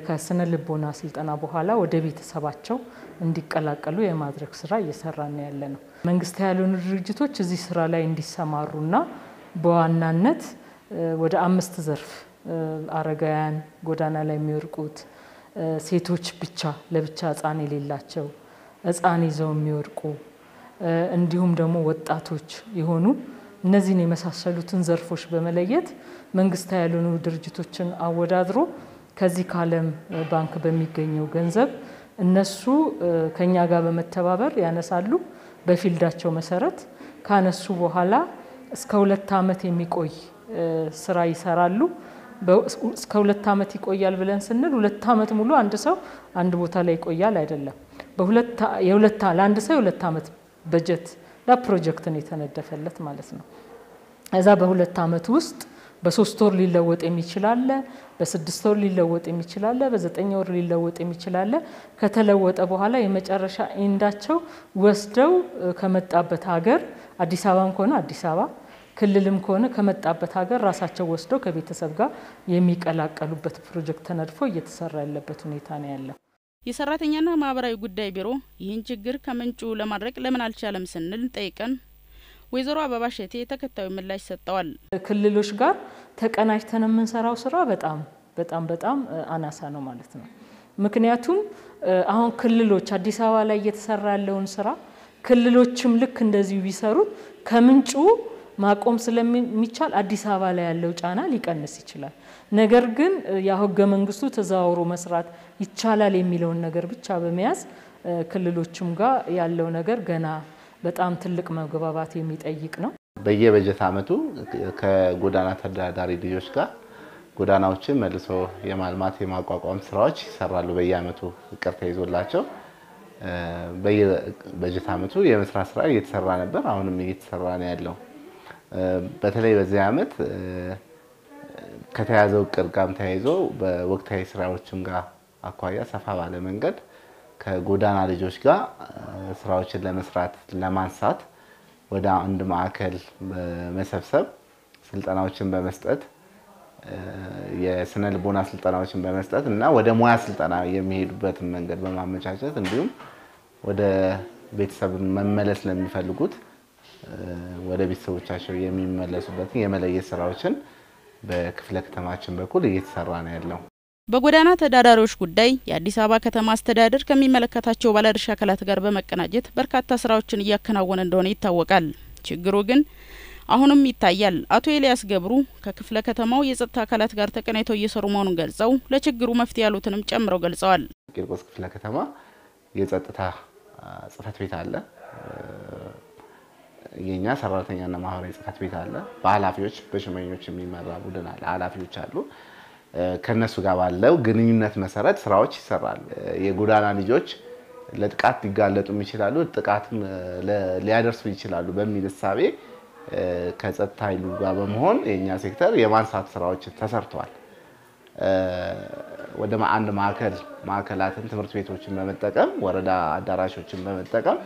ከስነ ልቦና ስልጠና በኋላ ወደ ቤተሰባቸው እንዲቀላቀሉ የማድረግ ስራ እየሰራ ነው ያለ ነው። መንግስታዊ ያልሆኑ ድርጅቶች እዚህ ስራ ላይ እንዲሰማሩና በዋናነት ወደ አምስት ዘርፍ አረጋውያን፣ ጎዳና ላይ የሚወድቁት፣ ሴቶች ብቻ ለብቻ ህፃን የሌላቸው ህፃን ይዘው የሚወድቁ እንዲሁም ደግሞ ወጣቶች የሆኑ እነዚህን የመሳሰሉትን ዘርፎች በመለየት መንግስታዊ ያልሆኑ ድርጅቶችን አወዳድሮ ከዚህ ከዓለም ባንክ በሚገኘው ገንዘብ እነሱ ከኛ ጋር በመተባበር ያነሳሉ። በፊልዳቸው መሰረት ካነሱ በኋላ እስከ ሁለት ዓመት የሚቆይ ስራ ይሰራሉ። እስከ ሁለት ዓመት ይቆያል ብለን ስንል ሁለት ዓመት ሙሉ አንድ ሰው አንድ ቦታ ላይ ይቆያል አይደለም። ለአንድ ሰው የሁለት ዓመት በጀት ለፕሮጀክት የተነደፈለት ማለት ነው። እዛ በሁለት ዓመት ውስጥ በሶስት ወር ሊለወጥ የሚችላለ፣ በስድስት ወር ሊለወጥ የሚችላለ፣ በዘጠኝ ወር ሊለወጥ የሚችላለ። ከተለወጠ በኋላ የመጨረሻ ኤንዳቸው ወስደው ከመጣበት ሀገር አዲስ አበባም ከሆነ አዲስ አበባ ክልልም ከሆነ ከመጣበት ሀገር ራሳቸው ወስደው ከቤተሰብ ጋር የሚቀላቀሉበት ፕሮጀክት ተነድፎ እየተሰራ ያለበት ሁኔታ ነው ያለው። የሰራተኛና ማህበራዊ ጉዳይ ቢሮ ይህን ችግር ከምንጩ ለማድረቅ ለምን አልቻለም ስንል ጠይቀን ወይዘሮ አበባ ሸቴ ተከታዩ ምላሽ ሰጥተዋል። ክልሎች ጋር ተቀናጅተን የምንሰራው ስራ በጣም በጣም በጣም አናሳ ነው ማለት ነው። ምክንያቱም አሁን ክልሎች አዲስ አበባ ላይ እየተሰራ ያለውን ስራ ክልሎችም ልክ እንደዚሁ ቢሰሩት ከምንጩ ማቆም ስለሚቻል አዲስ አበባ ላይ ያለው ጫና ሊቀንስ ይችላል። ነገር ግን ያው መንግስቱ ተዘዋውሮ መስራት ይቻላል የሚለውን ነገር ብቻ በመያዝ ክልሎችም ጋር ያለው ነገር ገና በጣም ትልቅ መግባባት የሚጠይቅ ነው። በየበጀት አመቱ ከጎዳና ተዳዳሪ ልጆች ጋር ጎዳናዎችን መልሶ የማልማት የማቋቋም ስራዎች ይሰራሉ። በየአመቱ እቅድ ተይዞላቸው በየበጀት ዓመቱ የመስራት ስራ እየተሰራ ነበር። አሁንም እየተሰራ ነው ያለው። በተለይ በዚህ ዓመት ከተያዘው እቅድ ጋርም ተያይዞ በወቅታዊ ስራዎችም ጋር አኳያ ሰፋ ባለ መንገድ ከጎዳና ልጆች ጋር ስራዎችን ለመስራት ለማንሳት ወደ አንድ ማዕከል በመሰብሰብ ስልጠናዎችን በመስጠት የስነ ልቦና ስልጠናዎችን በመስጠት እና ወደ ሙያ ስልጠና የሚሄዱበትን መንገድ በማመቻቸት እንዲሁም ወደ ቤተሰብ መመለስ ለሚፈልጉት ወደ ቤተሰቦቻቸው የሚመለሱበትን የመለየት ስራዎችን በክፍለ ከተማችን በኩል እየተሰራ ነው ያለው። በጎዳና ተዳዳሪዎች ጉዳይ የአዲስ አበባ ከተማ አስተዳደር ከሚመለከታቸው ባለድርሻ አካላት ጋር በመቀናጀት በርካታ ስራዎችን እያከናወነ እንደሆነ ይታወቃል። ችግሩ ግን አሁንም ይታያል። አቶ ኤልያስ ገብሩ ከክፍለ ከተማው የጸጥታ አካላት ጋር ተቀናይተው እየሰሩ መሆኑን ገልጸው ለችግሩ መፍትሄ ያሉትንም ጨምረው ገልጸዋል። ቂርቆስ ክፍለ ከተማ የጸጥታ ጽህፈት ቤት አለ። የኛ ሰራተኛና ማህበራዊ ጽህፈት ቤት አለ። በኃላፊዎች በሽመኞች የሚመራ ቡድን አለ። ኃላፊዎች አሉ። ከነሱ ጋር ባለው ግንኙነት መሰረት ስራዎች ይሰራሉ። የጎዳና ልጆች ለጥቃት ሊጋለጡም ይችላሉ፣ ጥቃትም ሊያደርሱ ይችላሉ በሚል እሳቤ ከጸጥታ ኃይሉ ጋር በመሆን የእኛ ሴክተር የማንሳት ስራዎች ተሰርተዋል። ወደ አንድ ማዕከል ማዕከላትን ትምህርት ቤቶችን በመጠቀም ወረዳ አዳራሾችን በመጠቀም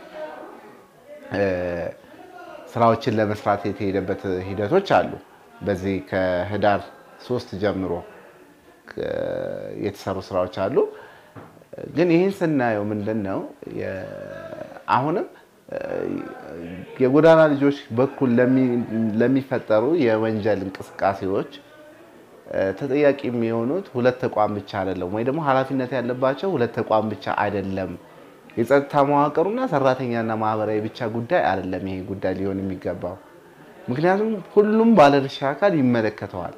ስራዎችን ለመስራት የተሄደበት ሂደቶች አሉ። በዚህ ከህዳር ሶስት ጀምሮ የተሰሩ ስራዎች አሉ። ግን ይህን ስናየው ምንድን ነው አሁንም የጎዳና ልጆች በኩል ለሚፈጠሩ የወንጀል እንቅስቃሴዎች ተጠያቂ የሚሆኑት ሁለት ተቋም ብቻ አይደለም፣ ወይ ደግሞ ኃላፊነት ያለባቸው ሁለት ተቋም ብቻ አይደለም። የጸጥታ መዋቅሩና ሰራተኛና ማህበራዊ ብቻ ጉዳይ አይደለም ይሄ ጉዳይ ሊሆን የሚገባው። ምክንያቱም ሁሉም ባለድርሻ አካል ይመለከተዋል።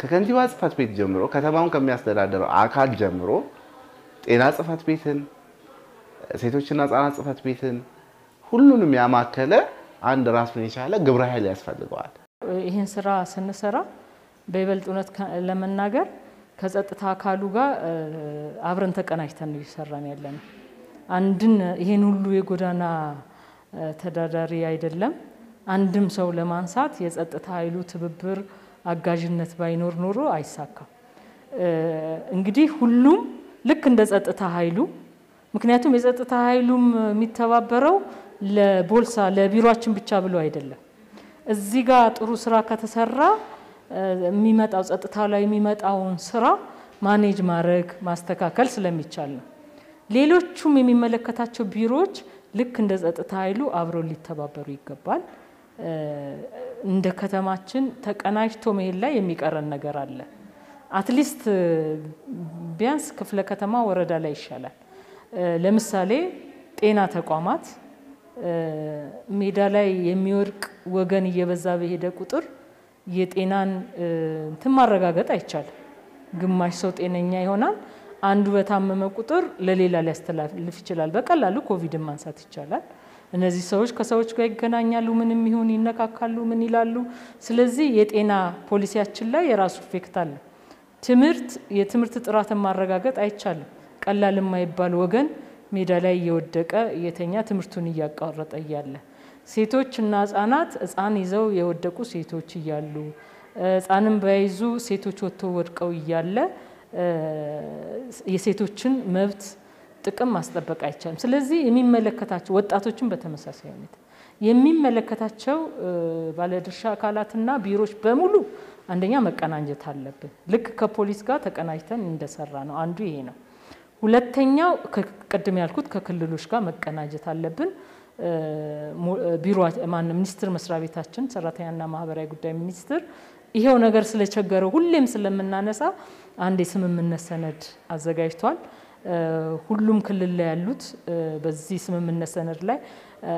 ከከንቲባ ጽህፈት ቤት ጀምሮ ከተማውን ከሚያስተዳድረው አካል ጀምሮ ጤና ጽህፈት ቤትን፣ ሴቶችና ህጻናት ጽህፈት ቤትን ሁሉንም ያማከለ አንድ ራሱን የቻለ ግብረ ኃይል ያስፈልገዋል። ይህን ስራ ስንሰራ በይበልጥ እውነት ለመናገር ከጸጥታ አካሉ ጋር አብረን ተቀናጅተን እየሰራን ያለ ነው። አንድን ይሄን ሁሉ የጎዳና ተዳዳሪ አይደለም አንድም ሰው ለማንሳት የጸጥታ ኃይሉ ትብብር አጋዥነት ባይኖር ኖሮ አይሳካም። እንግዲህ ሁሉም ልክ እንደ ጸጥታ ኃይሉ ምክንያቱም የጸጥታ ኃይሉም የሚተባበረው ለቦልሳ ለቢሮችን ብቻ ብሎ አይደለም። እዚህ ጋር ጥሩ ስራ ከተሰራ የሚመጣው ጸጥታ ላይ የሚመጣውን ስራ ማኔጅ ማድረግ ማስተካከል ስለሚቻል ነው። ሌሎቹም የሚመለከታቸው ቢሮዎች ልክ እንደ ጸጥታ ኃይሉ አብረው ሊተባበሩ ይገባል። እንደ ከተማችን ተቀናጅቶ መሄድ ላይ የሚቀረን ነገር አለ። at least ቢያንስ ክፍለ ከተማ ወረዳ ላይ ይሻላል። ለምሳሌ ጤና ተቋማት ሜዳ ላይ የሚወድቅ ወገን እየበዛ በሄደ ቁጥር የጤናን እንትን ማረጋገጥ አይቻልም። ግማሽ ሰው ጤነኛ ይሆናል። አንዱ በታመመ ቁጥር ለሌላ ሊያስተላልፍ ይችላል። በቀላሉ ኮቪድን ማንሳት ይቻላል። እነዚህ ሰዎች ከሰዎች ጋር ይገናኛሉ፣ ምንም ይሁን ይነካካሉ፣ ምን ይላሉ። ስለዚህ የጤና ፖሊሲያችን ላይ የራሱ effect አለ። ትምህርት የትምህርት ጥራትን ማረጋገጥ አይቻልም። ቀላል የማይባል ወገን ሜዳ ላይ እየወደቀ እየተኛ ትምህርቱን እያቋረጠ እያለ ሴቶች እና ህጻናት ህጻን ይዘው የወደቁ ሴቶች እያሉ ህጻንም በያይዙ ሴቶች ወጥተው ወድቀው እያለ የሴቶችን መብት ጥቅም ማስጠበቅ አይቻልም። ስለዚህ የሚመለከታቸው ወጣቶችን በተመሳሳይ ሁኔታ የሚመለከታቸው ባለድርሻ አካላትና ቢሮዎች በሙሉ አንደኛ መቀናጀት አለብን። ልክ ከፖሊስ ጋር ተቀናጅተን እንደሰራ ነው። አንዱ ይሄ ነው። ሁለተኛው ቅድም ያልኩት ከክልሎች ጋር መቀናጀት አለብን። ቢሮ ማን ሚኒስቴር መስሪያ ቤታችን ሰራተኛና ማህበራዊ ጉዳይ ሚኒስቴር ይሄው ነገር ስለቸገረው ሁሌም ስለምናነሳ አንድ የስምምነት ሰነድ አዘጋጅቷል። ሁሉም ክልል ላይ ያሉት በዚህ ስምምነት ሰነድ ላይ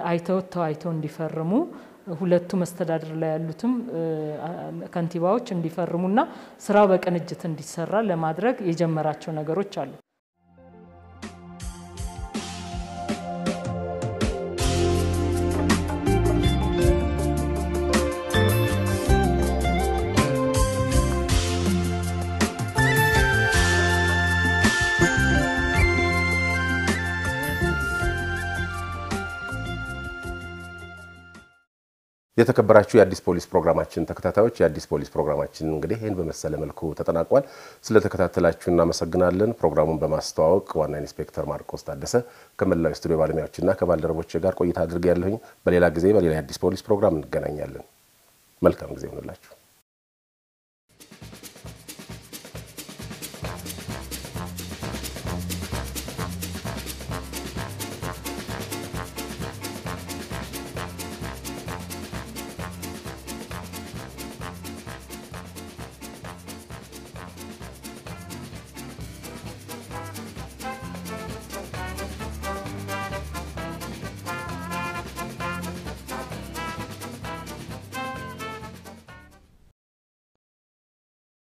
አይተውት ተወያይተው እንዲፈርሙ ሁለቱ መስተዳድር ላይ ያሉትም ከንቲባዎች እንዲፈርሙና ስራው በቅንጅት እንዲሰራ ለማድረግ የጀመራቸው ነገሮች አሉ። የተከበራችሁ የአዲስ ፖሊስ ፕሮግራማችን ተከታታዮች የአዲስ ፖሊስ ፕሮግራማችን እንግዲህ ይህን በመሰለ መልኩ ተጠናቋል። ስለተከታተላችሁ እናመሰግናለን። ፕሮግራሙን በማስተዋወቅ ዋና ኢንስፔክተር ማርቆስ ታደሰ ከመላው ስቱዲዮ ባለሙያዎችና ከባልደረቦች ጋር ቆይታ አድርጌ ያለሁኝ። በሌላ ጊዜ በሌላ የአዲስ ፖሊስ ፕሮግራም እንገናኛለን። መልካም ጊዜ ይሆንላችሁ።